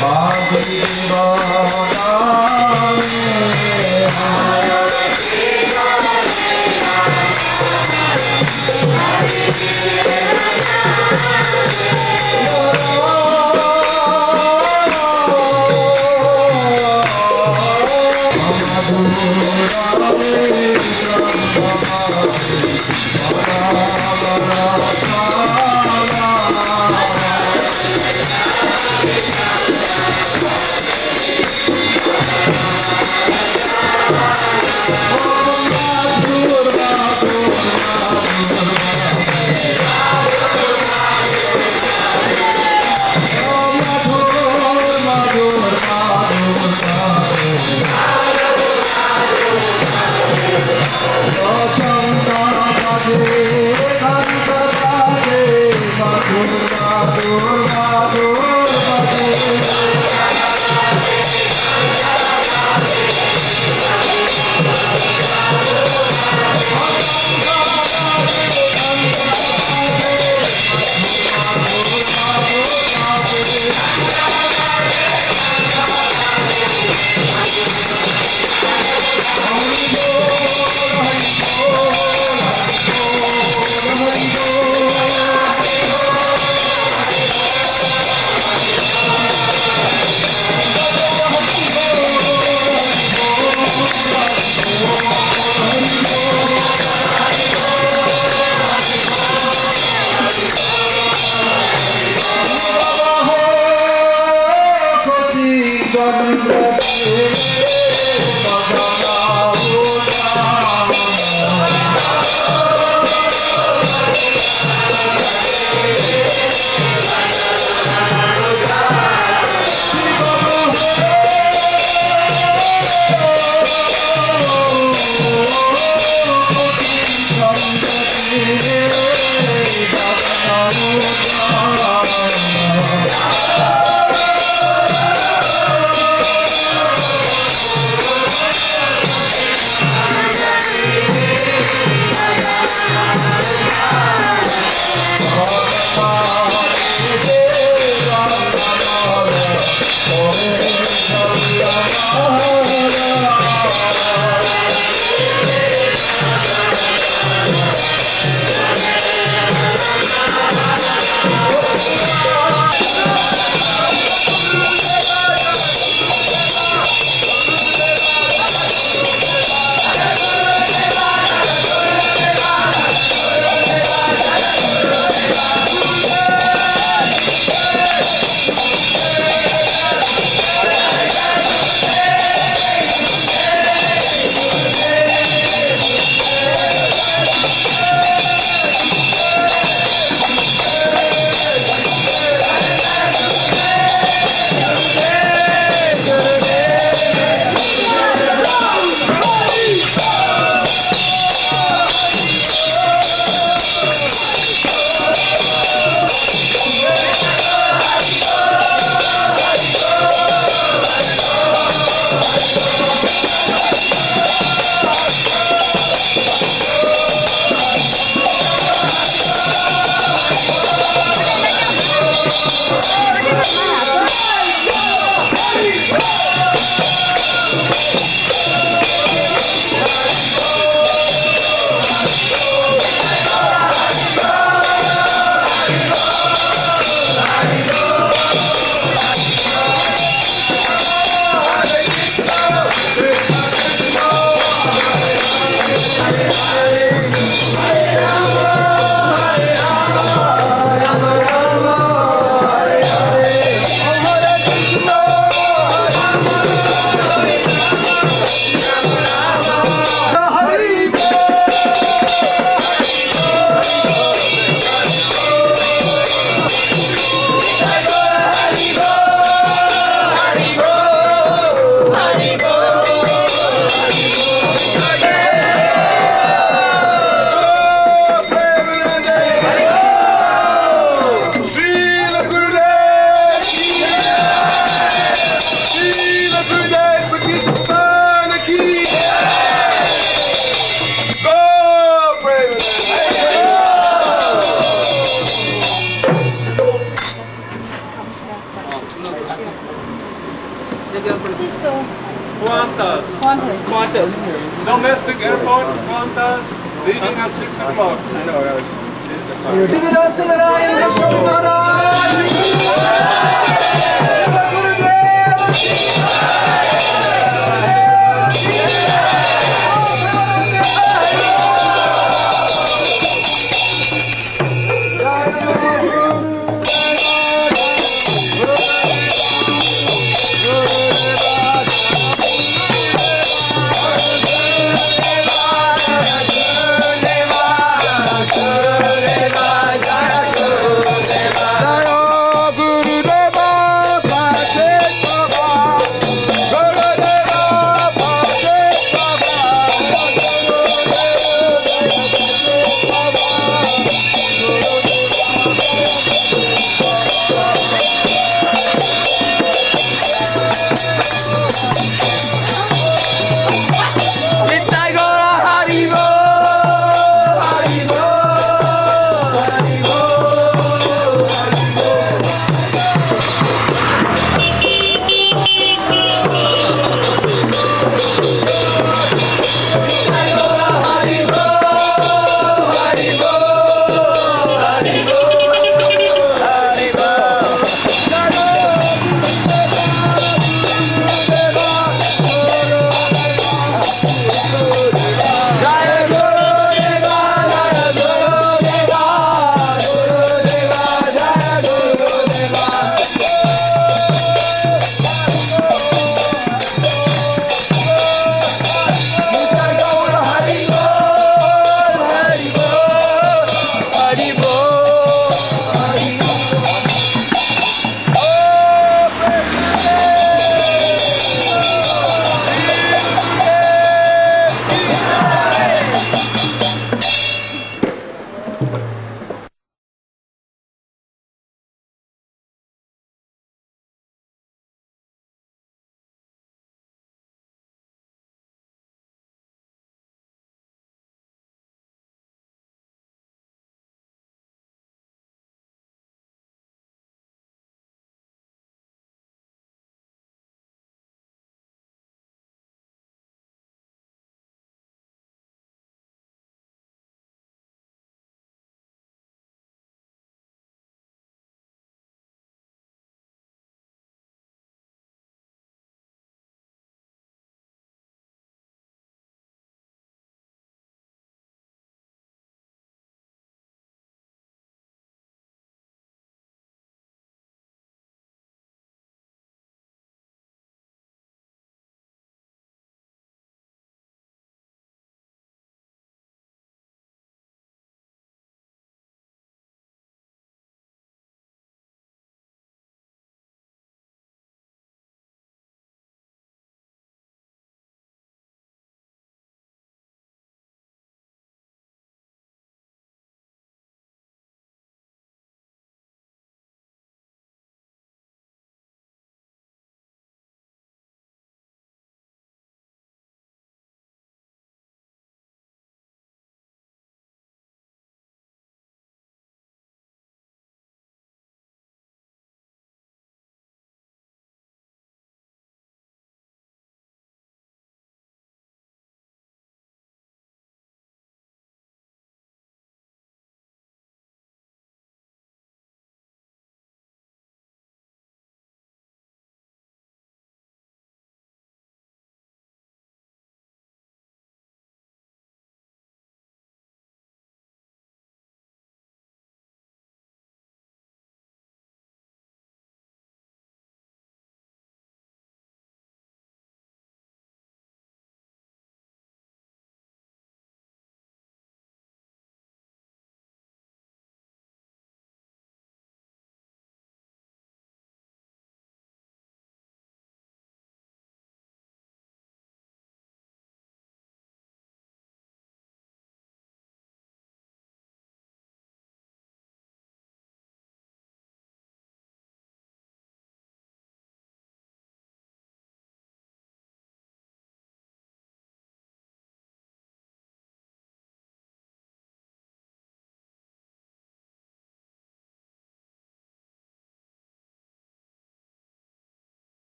바비라